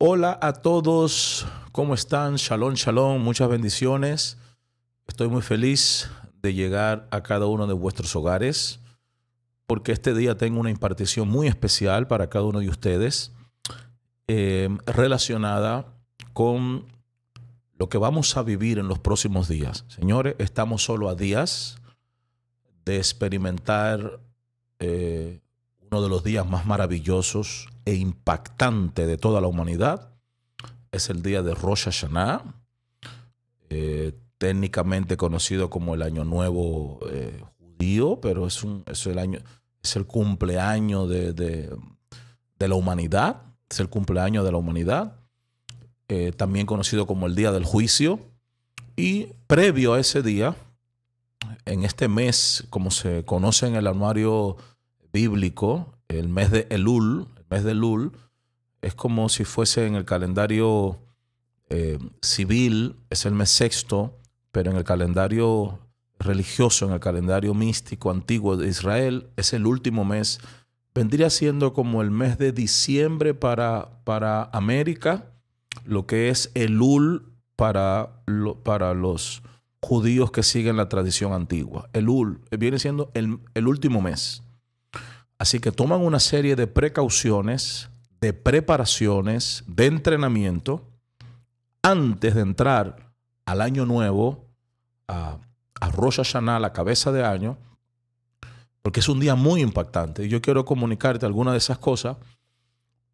Hola a todos, ¿cómo están? Shalom, shalom, muchas bendiciones. Estoy muy feliz de llegar a cada uno de vuestros hogares porque este día tengo una impartición muy especial para cada uno de ustedes eh, relacionada con lo que vamos a vivir en los próximos días. Señores, estamos solo a días de experimentar eh, uno de los días más maravillosos e impactantes de toda la humanidad. Es el día de Rosh Hashanah, eh, técnicamente conocido como el Año Nuevo eh, judío, pero es, un, es, el año, es el cumpleaños de, de, de la humanidad, es el cumpleaños de la humanidad. Eh, también conocido como el Día del Juicio. Y previo a ese día, en este mes, como se conoce en el anuario bíblico, el mes de Elul, el mes de Elul, es como si fuese en el calendario eh, civil, es el mes sexto, pero en el calendario religioso, en el calendario místico antiguo de Israel, es el último mes. Vendría siendo como el mes de diciembre para, para América lo que es Elul para, para los judíos que siguen la tradición antigua. Elul viene siendo el, el último mes. Así que toman una serie de precauciones, de preparaciones, de entrenamiento antes de entrar al año nuevo, a, a Rosh Hashanah, la cabeza de año, porque es un día muy impactante. Y yo quiero comunicarte algunas de esas cosas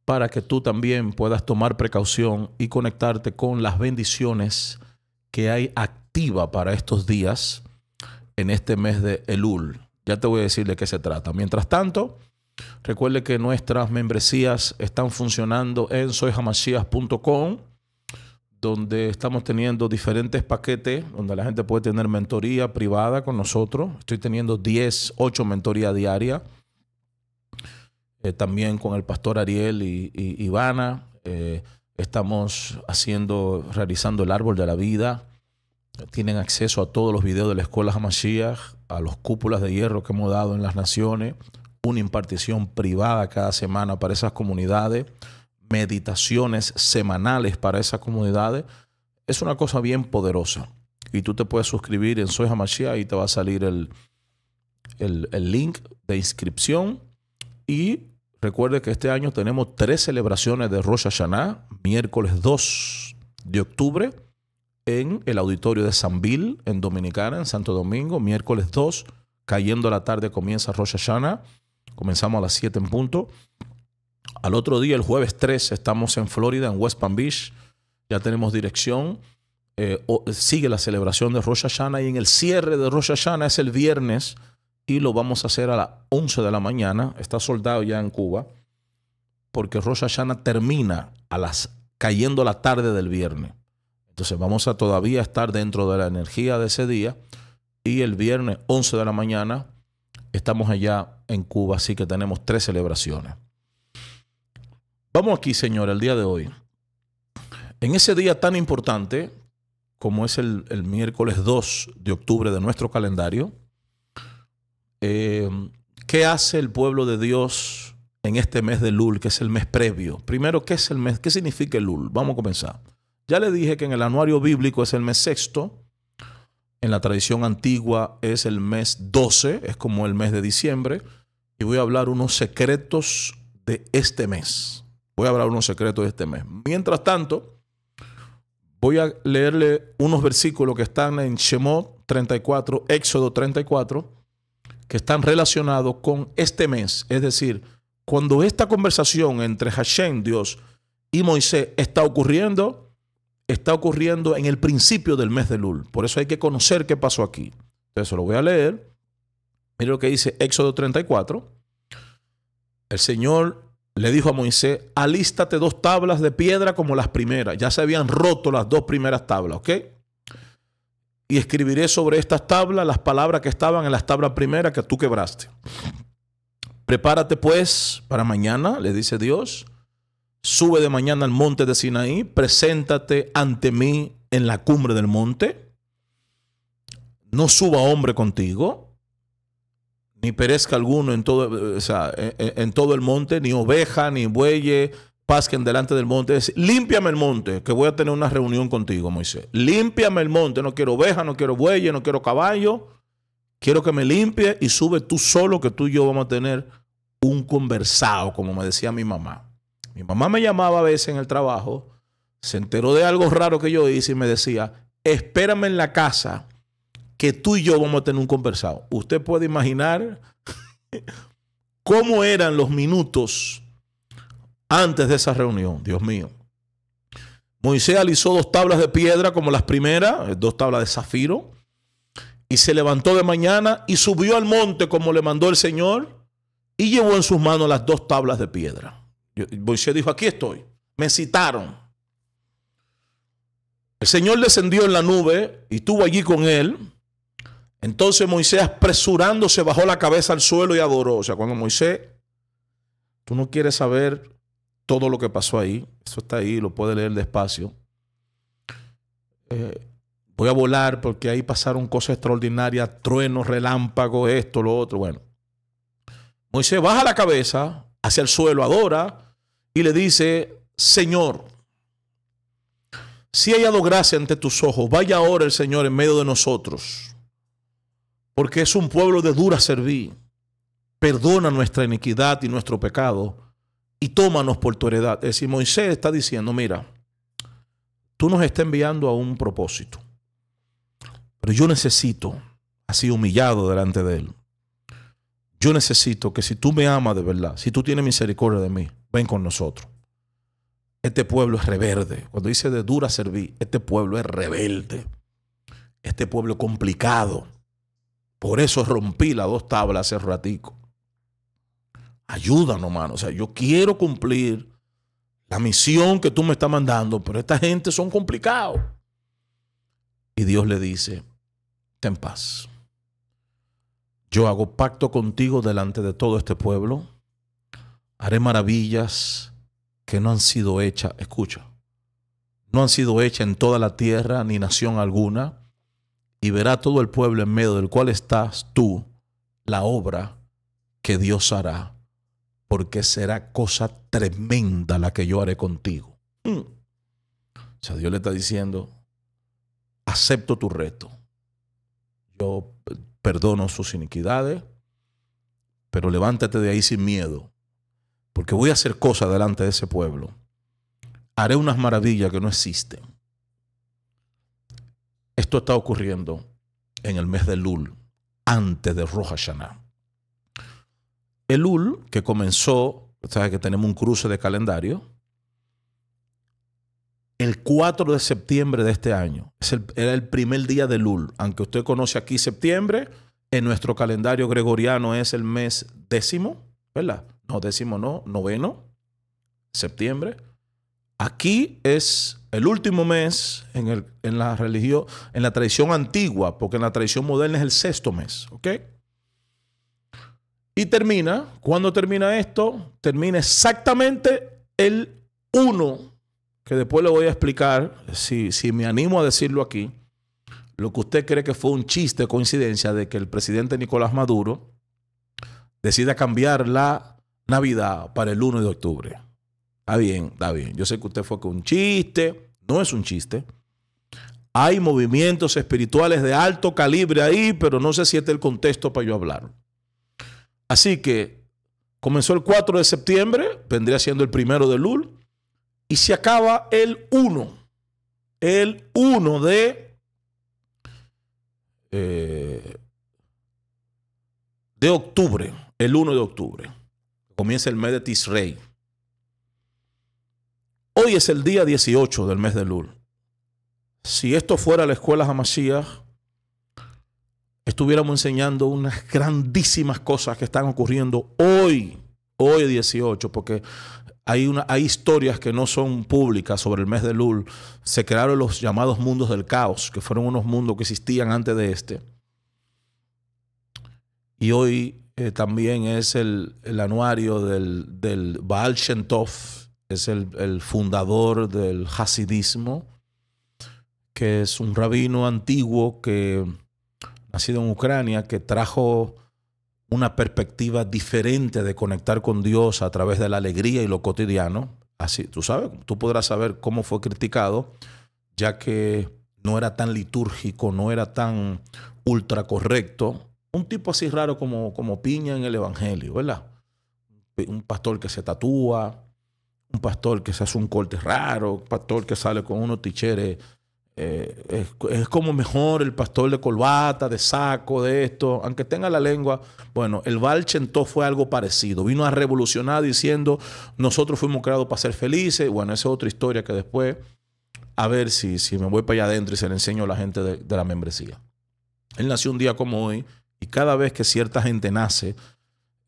para que tú también puedas tomar precaución y conectarte con las bendiciones que hay activa para estos días en este mes de Elul. Ya te voy a decir de qué se trata. Mientras tanto, recuerde que nuestras membresías están funcionando en soyhamashiach.com, donde estamos teniendo diferentes paquetes, donde la gente puede tener mentoría privada con nosotros. Estoy teniendo 10, 8 mentoría diaria eh, también con el pastor Ariel y, Ivana. Eh, estamos haciendo, realizando el árbol de la vida. Tienen acceso a todos los videos de la escuela Hamashiach, a los cúpulas de hierro que hemos dado en las naciones, una impartición privada cada semana para esas comunidades, meditaciones semanales para esas comunidades. Es una cosa bien poderosa. Y tú te puedes suscribir en Soy Hamashiach y te va a salir el, el, el link de inscripción. Y Recuerde que este año tenemos tres celebraciones de Rosh Hashanah, miércoles 2 de octubre en el auditorio de San Bill, en Dominicana, en Santo Domingo. Miércoles 2, cayendo la tarde, comienza Rosh. Comenzamos a las 7 en punto. Al otro día, el jueves 3, estamos en Florida, en West Palm Beach. Ya tenemos dirección. Eh, sigue la celebración de Rosh y en el cierre de Rosh es el viernes y lo vamos a hacer a las 11 de la mañana. Está soldado ya en Cuba, porque Rosh termina a las cayendo la tarde del viernes. Entonces vamos a todavía estar dentro de la energía de ese día y el viernes 11 de la mañana estamos allá en Cuba, así que tenemos tres celebraciones. Vamos aquí, Señor, el día de hoy. En ese día tan importante como es el, el miércoles 2 de octubre de nuestro calendario, eh, ¿Qué hace el pueblo de Dios en este mes de Lul, que es el mes previo? Primero, ¿qué es el mes? ¿Qué significa el Lul? Vamos a comenzar. Ya le dije que en el anuario bíblico es el mes sexto. En la tradición antigua es el mes 12, es como el mes de diciembre. Y voy a hablar unos secretos de este mes. Voy a hablar unos secretos de este mes. Mientras tanto, voy a leerle unos versículos que están en Shemot 34, Éxodo 34 que están relacionados con este mes. Es decir, cuando esta conversación entre Hashem, Dios, y Moisés está ocurriendo, está ocurriendo en el principio del mes de Lul. Por eso hay que conocer qué pasó aquí. Entonces lo voy a leer. Mire lo que dice Éxodo 34. El Señor le dijo a Moisés, alístate dos tablas de piedra como las primeras. Ya se habían roto las dos primeras tablas, ¿ok? y escribiré sobre estas tablas las palabras que estaban en las tablas primeras que tú quebraste. Prepárate pues para mañana, le dice Dios. Sube de mañana al monte de Sinaí, preséntate ante mí en la cumbre del monte. No suba hombre contigo, ni perezca alguno en todo, en todo el monte, ni oveja, ni bueye, pasquen delante del monte. Es, límpiame el monte, que voy a tener una reunión contigo, Moisés. Límpiame el monte. No quiero oveja, no quiero bueyes, no quiero caballo. Quiero que me limpie y sube tú solo, que tú y yo vamos a tener un conversado, como me decía mi mamá. Mi mamá me llamaba a veces en el trabajo, se enteró de algo raro que yo hice y me decía, espérame en la casa, que tú y yo vamos a tener un conversado. Usted puede imaginar cómo eran los minutos antes de esa reunión, Dios mío. Moisés alisó dos tablas de piedra como las primeras, dos tablas de zafiro, y se levantó de mañana y subió al monte como le mandó el Señor y llevó en sus manos las dos tablas de piedra. Moisés dijo, aquí estoy. Me citaron. El Señor descendió en la nube y estuvo allí con él. Entonces Moisés apresurándose bajó la cabeza al suelo y adoró. O sea, cuando Moisés, tú no quieres saber todo lo que pasó ahí, eso está ahí, lo puedes leer despacio. Eh, voy a volar porque ahí pasaron cosas extraordinarias, truenos, relámpagos, esto, lo otro. Bueno, Moisés baja la cabeza hacia el suelo, adora y le dice, Señor, si he hallado gracia ante tus ojos, vaya ahora el Señor en medio de nosotros, porque es un pueblo de dura servir. Perdona nuestra iniquidad y nuestro pecado y tómanos por tu heredad. Es decir, Moisés está diciendo, mira, tú nos estás enviando a un propósito, pero yo necesito, así humillado delante de él, yo necesito que si tú me amas de verdad, si tú tienes misericordia de mí, ven con nosotros. Este pueblo es reverde. Cuando dice de dura servir, este pueblo es rebelde. Este pueblo es complicado. Por eso rompí las dos tablas hace ratico. Ayúdanos, hermano. O sea, yo quiero cumplir la misión que tú me estás mandando, pero esta gente son complicados. Y Dios le dice, ten paz. Yo hago pacto contigo delante de todo este pueblo. Haré maravillas que no han sido hechas, escucha, no han sido hechas en toda la tierra ni nación alguna. Y verá todo el pueblo en medio del cual estás tú la obra que Dios hará, porque será cosa tremenda la que yo haré contigo. Mm. O sea, Dios le está diciendo, acepto tu reto. Yo perdono sus iniquidades, pero levántate de ahí sin miedo, porque voy a hacer cosas delante de ese pueblo. Haré unas maravillas que no existen. Esto está ocurriendo en el mes de Lul, antes de Hashanah. El Lul, que comenzó, sabes que tenemos un cruce de calendario, el 4 de septiembre de este año. era el primer día de Lul. Aunque usted conoce aquí septiembre, en nuestro calendario gregoriano es el mes décimo, ¿verdad? No, décimo no, noveno, septiembre. Aquí es el último mes en, el, en la religión, en la tradición antigua, porque en la tradición moderna es el sexto mes, ¿ok? Y termina, ¿cuándo termina esto? Termina exactamente el 1 que después le voy a explicar, si, si me animo a decirlo aquí, lo que usted cree que fue un chiste, coincidencia de que el presidente Nicolás Maduro decida cambiar la Navidad para el 1 de octubre. Está bien, está bien. Yo sé que usted fue con un chiste, no es un chiste. Hay movimientos espirituales de alto calibre ahí, pero no sé si este es el contexto para yo hablar. Así que comenzó el 4 de septiembre, vendría siendo el primero de Lul, y se acaba el 1. El 1 de, eh, de octubre. El 1 de octubre. Comienza el mes de Tisrei. Hoy es el día 18 del mes de Lul. Si esto fuera la escuela Hamashiach, estuviéramos enseñando unas grandísimas cosas que están ocurriendo hoy, hoy 18, porque hay, una, hay historias que no son públicas sobre el mes de Lul. Se crearon los llamados mundos del caos, que fueron unos mundos que existían antes de este. Y hoy eh, también es el, anuario del, del, Baal Shem Tov, es el, el fundador del Hasidismo, que es un rabino antiguo que nacido en Ucrania, que trajo una perspectiva diferente de conectar con Dios a través de la alegría y lo cotidiano. así, tú sabes, tú podrás saber cómo fue criticado, ya que no era tan litúrgico, no era tan ultra correcto. Un tipo así raro como, como piña en el Evangelio, ¿verdad? Un pastor que se tatúa, un pastor que se hace un corte raro, un pastor que sale con unos ticheres. Eh, es, como mejor el pastor de corbata, de saco, de esto, aunque tenga la lengua. Bueno, el Valchentó fue algo parecido. Vino a revolucionar diciendo, nosotros fuimos creados para ser felices. Bueno, esa es otra historia que después, a ver si, si me voy para allá adentro y se le enseño a la gente de, la membresía. Él nació un día como hoy y cada vez que cierta gente nace,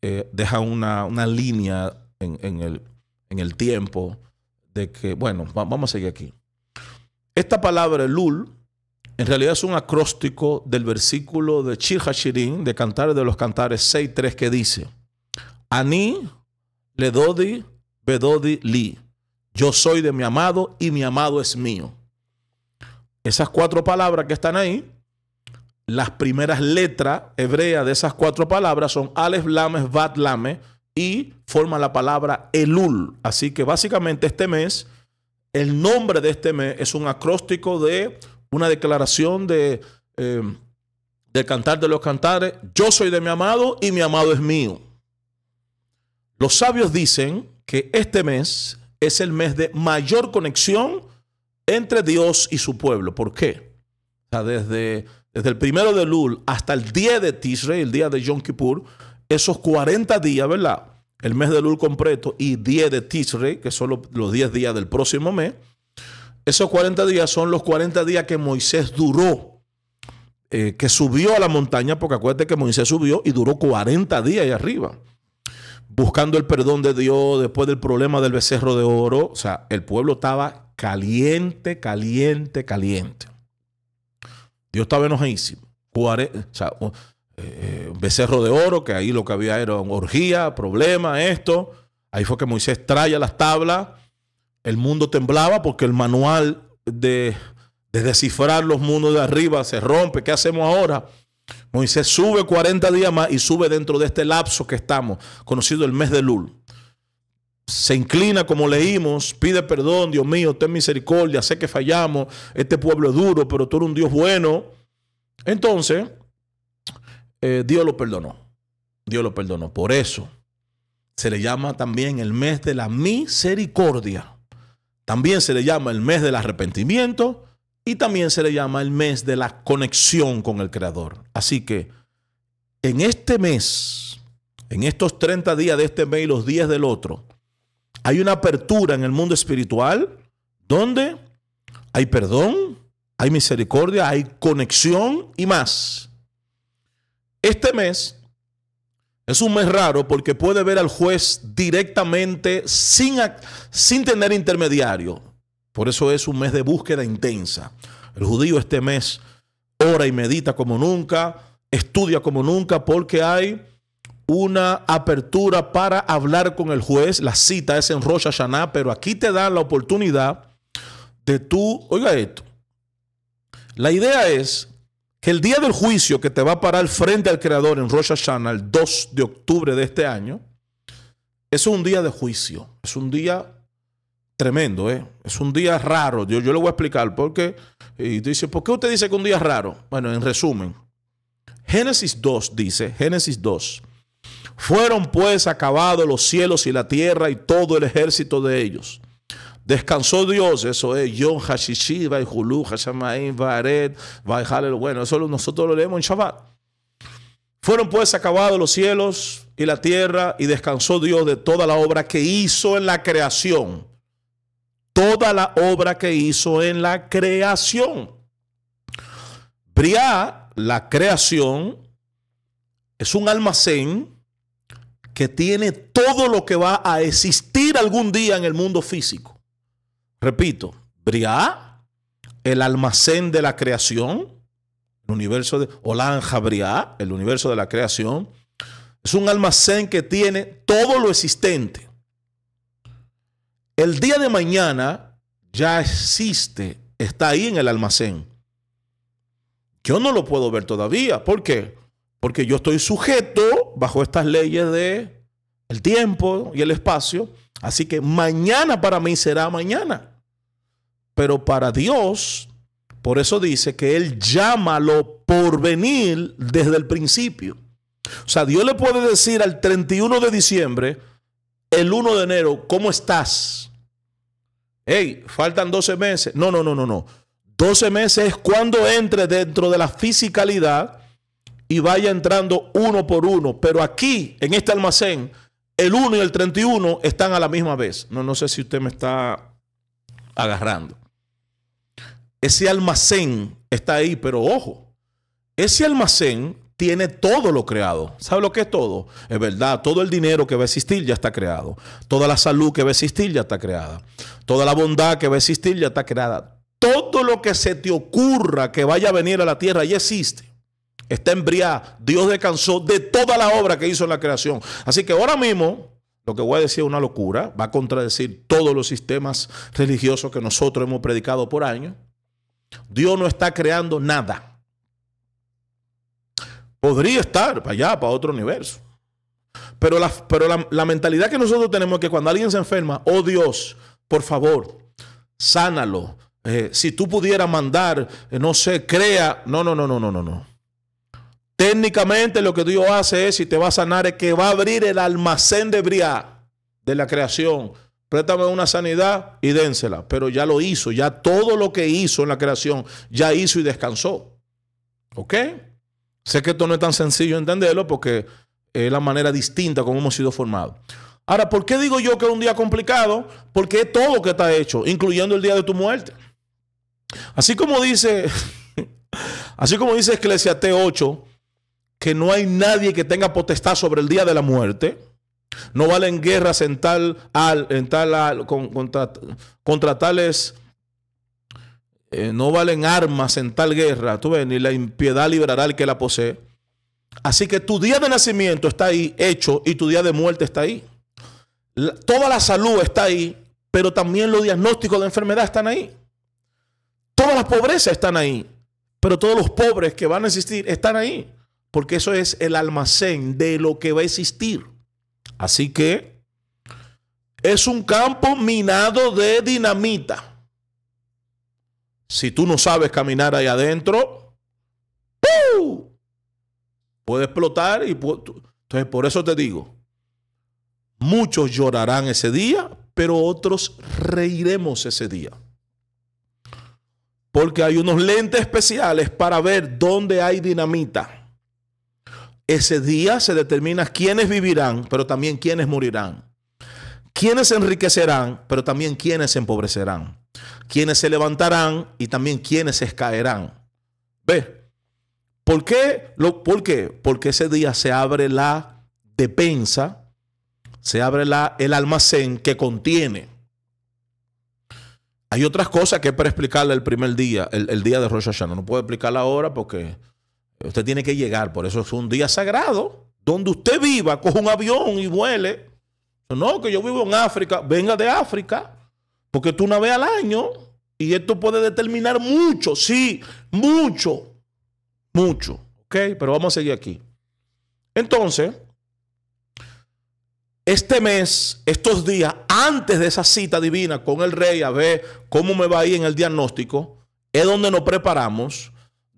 eh, deja una, una línea en, el, en el tiempo de que, bueno, vamos a seguir aquí. Esta palabra lul en realidad es un acróstico del versículo de Shir Hashirin, de Cantares de los Cantares 6.3, que dice, Ani, Ledodi, Bedodi, Li. Yo soy de mi amado y mi amado es mío. Esas cuatro palabras que están ahí, las primeras letras hebreas de esas cuatro palabras son Aleph, Lames, Vat, Lame y forman la palabra Elul. Así que básicamente este mes el nombre de este mes es un acróstico de una declaración de, eh, del cantar de los cantares. Yo soy de mi amado y mi amado es mío. Los sabios dicen que este mes es el mes de mayor conexión entre Dios y su pueblo. ¿Por qué? desde, desde el primero de Lul hasta el día de Tishrei, el día de Yom Kippur, esos 40 días, ¿verdad? el mes de Lul completo y 10 de Tishrei, que son los 10 días del próximo mes, esos 40 días son los 40 días que Moisés duró, eh, que subió a la montaña, porque acuérdate que Moisés subió y duró 40 días ahí arriba, buscando el perdón de Dios después del problema del becerro de oro. O sea, el pueblo estaba caliente, caliente, caliente. Dios estaba enojadísimo. o sea, eh, becerro de oro, que ahí lo que había era orgía, problema, esto. Ahí fue que Moisés trae las tablas. El mundo temblaba porque el manual de, de descifrar los mundos de arriba se rompe. ¿Qué hacemos ahora? Moisés sube 40 días más y sube dentro de este lapso que estamos, conocido el mes de Lul. Se inclina como leímos, pide perdón, Dios mío, ten misericordia, sé que fallamos, este pueblo es duro, pero tú eres un Dios bueno. Entonces, eh, Dios lo perdonó. Dios lo perdonó. Por eso se le llama también el mes de la misericordia. También se le llama el mes del arrepentimiento y también se le llama el mes de la conexión con el Creador. Así que en este mes, en estos 30 días de este mes y los días del otro, hay una apertura en el mundo espiritual donde hay perdón, hay misericordia, hay conexión y más. Este mes es un mes raro porque puede ver al juez directamente sin, sin tener intermediario. Por eso es un mes de búsqueda intensa. El judío este mes ora y medita como nunca, estudia como nunca porque hay una apertura para hablar con el juez. La cita es en Rosh Hashanah, pero aquí te dan la oportunidad de tú, oiga esto, la idea es que el día del juicio que te va a parar frente al Creador en Rosh Hashanah, el 2 de octubre de este año, es un día de juicio. Es un día tremendo, ¿eh? Es un día raro. Yo, yo le voy a explicar por qué. Y dice, ¿por qué usted dice que un día es raro? Bueno, en resumen, Génesis 2 dice, Génesis 2, fueron pues acabados los cielos y la tierra y todo el ejército de ellos. Descansó Dios, eso es Yom Hashishi, y Hulu, Hashamaim, Varet, Bueno, eso nosotros lo leemos en Shabbat. Fueron pues acabados los cielos y la tierra y descansó Dios de toda la obra que hizo en la creación. Toda la obra que hizo en la creación. Briá, la creación, es un almacén que tiene todo lo que va a existir algún día en el mundo físico. Repito, Briá, el almacén de la creación, el universo de Olanja Briá, el universo de la creación, es un almacén que tiene todo lo existente. El día de mañana ya existe, está ahí en el almacén. Yo no lo puedo ver todavía. ¿Por qué? Porque yo estoy sujeto bajo estas leyes de el tiempo y el espacio Así que mañana para mí será mañana. Pero para Dios, por eso dice que Él llama lo por venir desde el principio. O sea, Dios le puede decir al 31 de diciembre, el 1 de enero, ¿cómo estás? Hey, faltan 12 meses. No, no, no, no, no. 12 meses es cuando entre dentro de la fisicalidad y vaya entrando uno por uno. Pero aquí, en este almacén, el 1 y el 31 están a la misma vez. No, no sé si usted me está agarrando. Ese almacén está ahí, pero ojo, ese almacén tiene todo lo creado. ¿Sabe lo que es todo? Es verdad, todo el dinero que va a existir ya está creado. Toda la salud que va a existir ya está creada. Toda la bondad que va a existir ya está creada. Todo lo que se te ocurra que vaya a venir a la tierra ya existe. Está embriagado. Dios descansó de toda la obra que hizo en la creación. Así que ahora mismo, lo que voy a decir es una locura. Va a contradecir todos los sistemas religiosos que nosotros hemos predicado por años. Dios no está creando nada podría estar para allá, para otro universo. Pero, la, pero la, mentalidad que nosotros tenemos es que cuando alguien se enferma, oh Dios, por favor, sánalo. Eh, si tú pudieras mandar, eh, no sé, crea. No, no, no, no, no, no. Técnicamente lo que Dios hace es, si te va a sanar, es que va a abrir el almacén de bria de la creación. Préstame una sanidad y dénsela. Pero ya lo hizo, ya todo lo que hizo en la creación, ya hizo y descansó. ¿Ok? Sé que esto no es tan sencillo entenderlo porque es la manera distinta como hemos sido formados. Ahora, ¿por qué digo yo que es un día complicado? Porque es todo lo que está hecho, incluyendo el día de tu muerte. Así como dice, así como dice Eclesiastes 8, que no hay nadie que tenga potestad sobre el día de la muerte. No valen guerras en tal, al, en tal, contra, contra tales eh, no valen armas en tal guerra, tú ves, ni la impiedad liberará al que la posee. Así que tu día de nacimiento está ahí hecho y tu día de muerte está ahí. toda la salud está ahí, pero también los diagnósticos de enfermedad están ahí. Todas las pobrezas están ahí, pero todos los pobres que van a existir están ahí, porque eso es el almacén de lo que va a existir. Así que es un campo minado de dinamita. Si tú no sabes caminar ahí adentro, puede explotar y entonces por eso te digo, muchos llorarán ese día, pero otros reiremos ese día. Porque hay unos lentes especiales para ver dónde hay dinamita. Ese día se determina quiénes vivirán, pero también quiénes morirán. Quiénes enriquecerán, pero también quiénes empobrecerán quienes se levantarán y también quienes se caerán. ¿Ve? ¿Por qué? Lo, ¿Por qué? Porque ese día se abre la despensa, se abre la, el almacén que contiene. Hay otras cosas que es para explicarle el primer día, el, día de Rosh Hashanah. No puedo explicarla ahora porque usted tiene que llegar. Por eso es un día sagrado. Donde usted viva, coja un avión y vuele. No, que yo vivo en África. Venga de África. Porque tú una vez al año y esto puede determinar mucho, sí, mucho, mucho. ¿Ok? Pero vamos a seguir aquí. Entonces, este mes, estos días, antes de esa cita divina con el rey, a ver cómo me va ahí en el diagnóstico, es donde nos preparamos,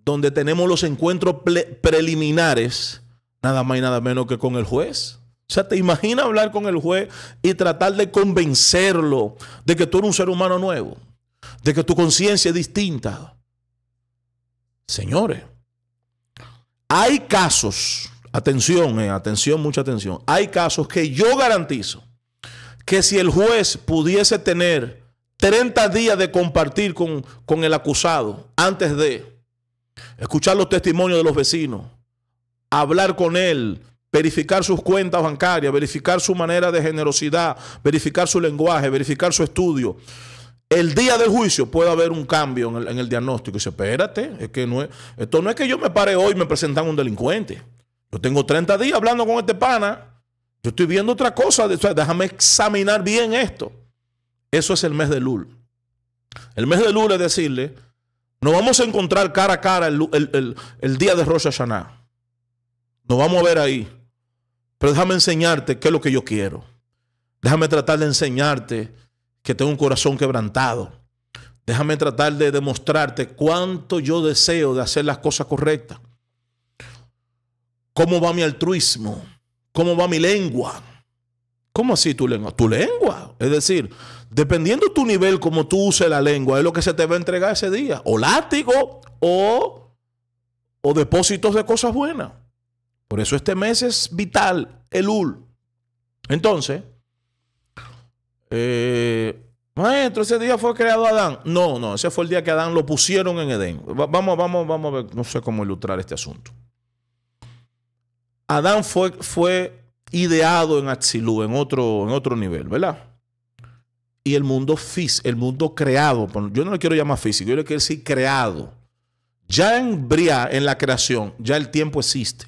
donde tenemos los encuentros preliminares, nada más y nada menos que con el juez. O sea, ¿te imaginas hablar con el juez y tratar de convencerlo de que tú eres un ser humano nuevo? De que tu conciencia es distinta. Señores, hay casos, atención, eh, atención, mucha atención. Hay casos que yo garantizo que si el juez pudiese tener 30 días de compartir con, con el acusado antes de escuchar los testimonios de los vecinos, hablar con él, verificar sus cuentas bancarias, verificar su manera de generosidad, verificar su lenguaje, verificar su estudio. El día del juicio puede haber un cambio en el, diagnóstico. Y dice, espérate, es que no es, esto no es que yo me pare hoy y me presentan un delincuente. Yo tengo 30 días hablando con este pana. Yo estoy viendo otra cosa. déjame examinar bien esto. Eso es el mes de Lul. El mes de Lul es decirle, nos vamos a encontrar cara a cara el, día de Rosh Hashanah. Nos vamos a ver ahí. Pero déjame enseñarte qué es lo que yo quiero. Déjame tratar de enseñarte que tengo un corazón quebrantado. Déjame tratar de demostrarte cuánto yo deseo de hacer las cosas correctas. ¿Cómo va mi altruismo? ¿Cómo va mi lengua? ¿Cómo así tu lengua? Tu lengua. Es decir, dependiendo tu nivel, como tú uses la lengua, es lo que se te va a entregar ese día. O látigo o, o depósitos de cosas buenas. Por eso este mes es vital, el UL. Entonces, eh, Maestro, ese día fue creado Adán. No, no, ese fue el día que Adán lo pusieron en Edén. Vamos, vamos, vamos a ver, no sé cómo ilustrar este asunto. Adán fue, fue ideado en Atzilú, en otro, en otro nivel, ¿verdad? Y el mundo físico, el mundo creado, yo no le quiero llamar físico, yo le quiero decir creado. Ya en Bria, en la creación, ya el tiempo existe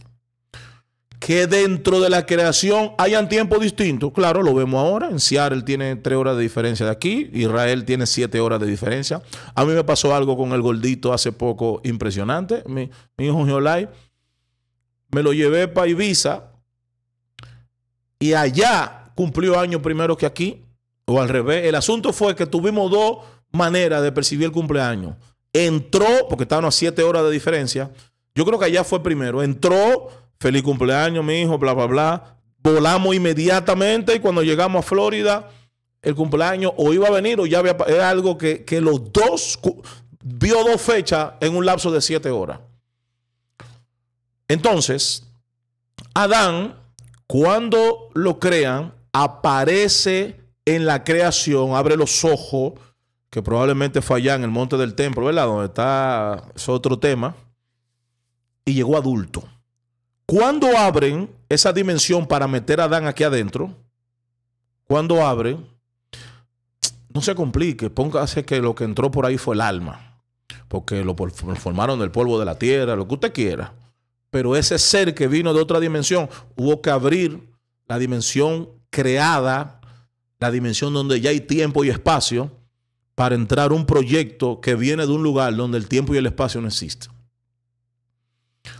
que dentro de la creación hayan tiempos distintos. Claro, lo vemos ahora. En Seattle tiene tres horas de diferencia de aquí. Israel tiene siete horas de diferencia. A mí me pasó algo con el gordito hace poco impresionante. Mi, hijo Giolai me lo llevé para Ibiza y allá cumplió años primero que aquí. O al revés. El asunto fue que tuvimos dos maneras de percibir el cumpleaños. Entró, porque estaban a siete horas de diferencia. Yo creo que allá fue primero. Entró feliz cumpleaños, mi hijo, bla, bla, bla. Volamos inmediatamente y cuando llegamos a Florida, el cumpleaños o iba a venir o ya había... Era algo que, que los dos... Vio dos fechas en un lapso de siete horas. Entonces, Adán, cuando lo crean, aparece en la creación, abre los ojos, que probablemente fue allá en el monte del templo, ¿verdad? Donde está, es otro tema, y llegó adulto. Cuando abren esa dimensión para meter a Adán aquí adentro, cuando abren, no se complique, póngase que lo que entró por ahí fue el alma, porque lo formaron del polvo de la tierra, lo que usted quiera. Pero ese ser que vino de otra dimensión, hubo que abrir la dimensión creada, la dimensión donde ya hay tiempo y espacio, para entrar un proyecto que viene de un lugar donde el tiempo y el espacio no existen.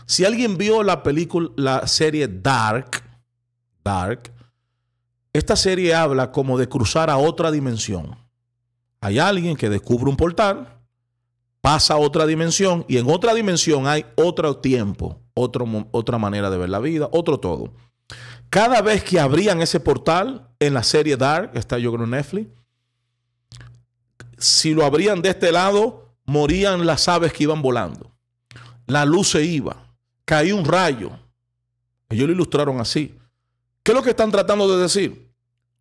Si alguien vio la película, la serie Dark, Dark, esta serie habla como de cruzar a otra dimensión. Hay alguien que descubre un portal, pasa a otra dimensión y en otra dimensión hay otro tiempo, otra manera de ver la vida, otro todo. Cada vez que abrían ese portal en la serie Dark, está yo creo en Netflix, si lo abrían de este lado, morían las aves que iban volando. La luz se iba caía un rayo. Ellos lo ilustraron así. ¿Qué es lo que están tratando de decir?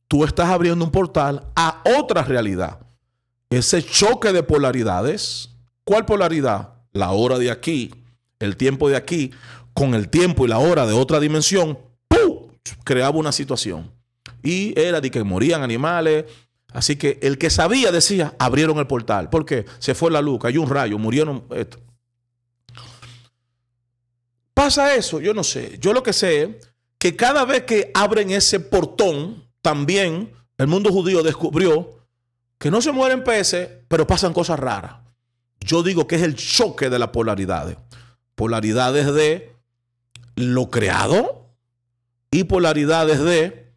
Tú estás abriendo un portal a otra realidad. Ese choque de polaridades. ¿Cuál polaridad? La hora de aquí, el tiempo de aquí, con el tiempo y la hora de otra dimensión, ¡pum! creaba una situación. Y era de que morían animales. Así que el que sabía decía, abrieron el portal. ¿Por qué? Se fue la luz, cayó un rayo, murieron. Esto. ¿Pasa eso? Yo no sé. Yo lo que sé es que cada vez que abren ese portón, también el mundo judío descubrió que no se mueren peces, pero pasan cosas raras. Yo digo que es el choque de las polaridades. Polaridades de lo creado y polaridades de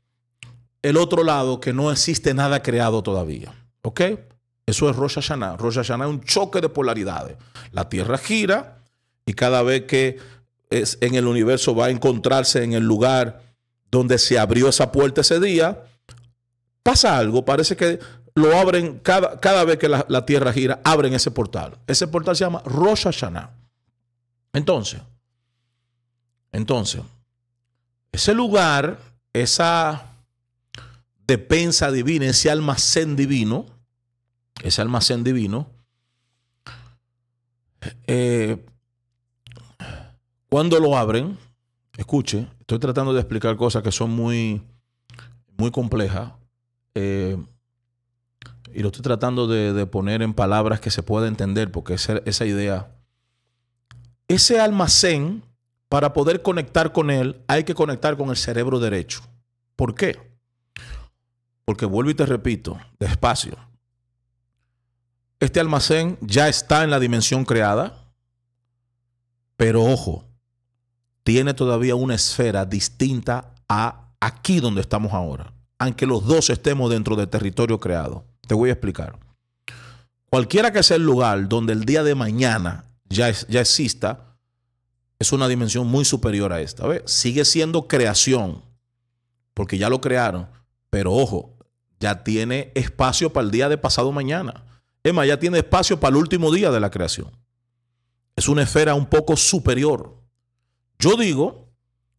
el otro lado que no existe nada creado todavía. ¿Ok? Eso es Rosh Hashanah. Rosh Hashanah es un choque de polaridades. La tierra gira y cada vez que en el universo va a encontrarse en el lugar donde se abrió esa puerta ese día, pasa algo, parece que lo abren cada, cada vez que la, la, tierra gira, abren ese portal. Ese portal se llama Rosh Hashanah. Entonces, entonces, ese lugar, esa despensa divina, ese almacén divino, ese almacén divino, eh, cuando lo abren, escuche, estoy tratando de explicar cosas que son muy, muy complejas. Eh, y lo estoy tratando de, poner en palabras que se pueda entender, porque esa idea. Ese almacén, para poder conectar con él, hay que conectar con el cerebro derecho. ¿Por qué? Porque vuelvo y te repito, despacio. Este almacén ya está en la dimensión creada, pero ojo, tiene todavía una esfera distinta a aquí donde estamos ahora. aunque los dos estemos dentro del territorio creado. Te voy a explicar. Cualquiera que sea el lugar donde el día de mañana ya, ya exista, es una dimensión muy superior a esta. Sigue siendo creación, porque ya lo crearon, pero ojo, ya tiene espacio para el día de pasado mañana. Emma, ya tiene espacio para el último día de la creación. Es una esfera un poco superior. Yo digo,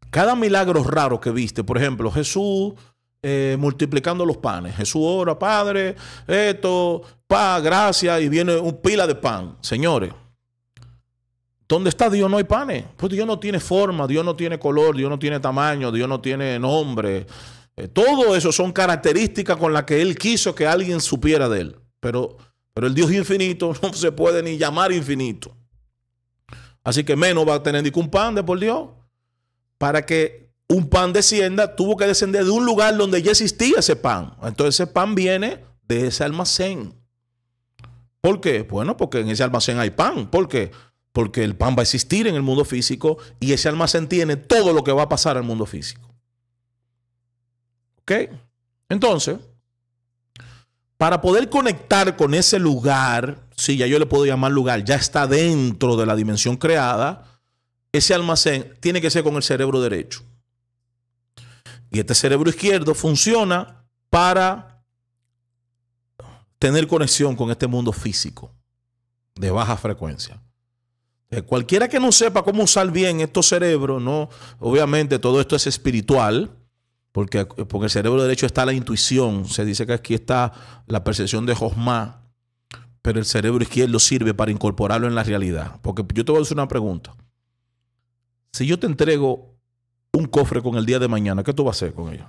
cada milagro raro que viste, por ejemplo, Jesús eh, multiplicando los panes. Jesús ora, Padre, esto, pa, gracias, y viene un pila de pan. Señores, ¿dónde está Dios? No hay panes. Pues Dios no tiene forma, Dios no tiene color, Dios no tiene tamaño, Dios no tiene nombre. Eh, todo eso son características con las que Él quiso que alguien supiera de Él. Pero, pero el Dios infinito no se puede ni llamar infinito. Así que menos va a tener ni un pan de por Dios. Para que un pan descienda, tuvo que descender de un lugar donde ya existía ese pan. Entonces ese pan viene de ese almacén. ¿Por qué? Bueno, porque en ese almacén hay pan. ¿Por qué? Porque el pan va a existir en el mundo físico y ese almacén tiene todo lo que va a pasar al mundo físico. ¿Ok? Entonces, para poder conectar con ese lugar, si ya yo le puedo llamar lugar, ya está dentro de la dimensión creada, ese almacén tiene que ser con el cerebro derecho. Y este cerebro izquierdo funciona para tener conexión con este mundo físico de baja frecuencia. Eh, cualquiera que no sepa cómo usar bien estos cerebros, no, obviamente todo esto es espiritual, porque, porque el cerebro derecho está la intuición. Se dice que aquí está la percepción de Josma, pero el cerebro izquierdo sirve para incorporarlo en la realidad. Porque yo te voy a hacer una pregunta. Si yo te entrego un cofre con el día de mañana, ¿qué tú vas a hacer con ello?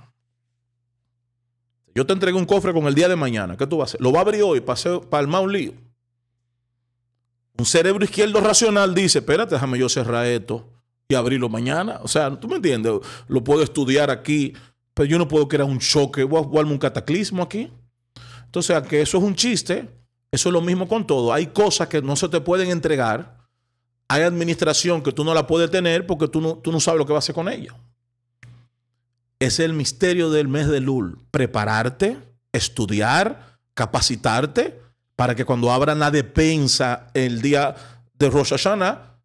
Yo te entrego un cofre con el día de mañana, ¿qué tú vas a hacer? Lo va a abrir hoy para, hacer, para armar un lío. Un cerebro izquierdo racional dice, espérate, déjame yo cerrar esto y abrirlo mañana. O sea, tú me entiendes, lo puedo estudiar aquí pero yo no puedo crear un choque o un cataclismo aquí. Entonces, que eso es un chiste, eso es lo mismo con todo. Hay cosas que no se te pueden entregar. Hay administración que tú no la puedes tener porque tú no, tú no sabes lo que vas a hacer con ella. Es el misterio del mes de Lul. Prepararte, estudiar, capacitarte para que cuando abran la despensa el día de Rosh Hashanah,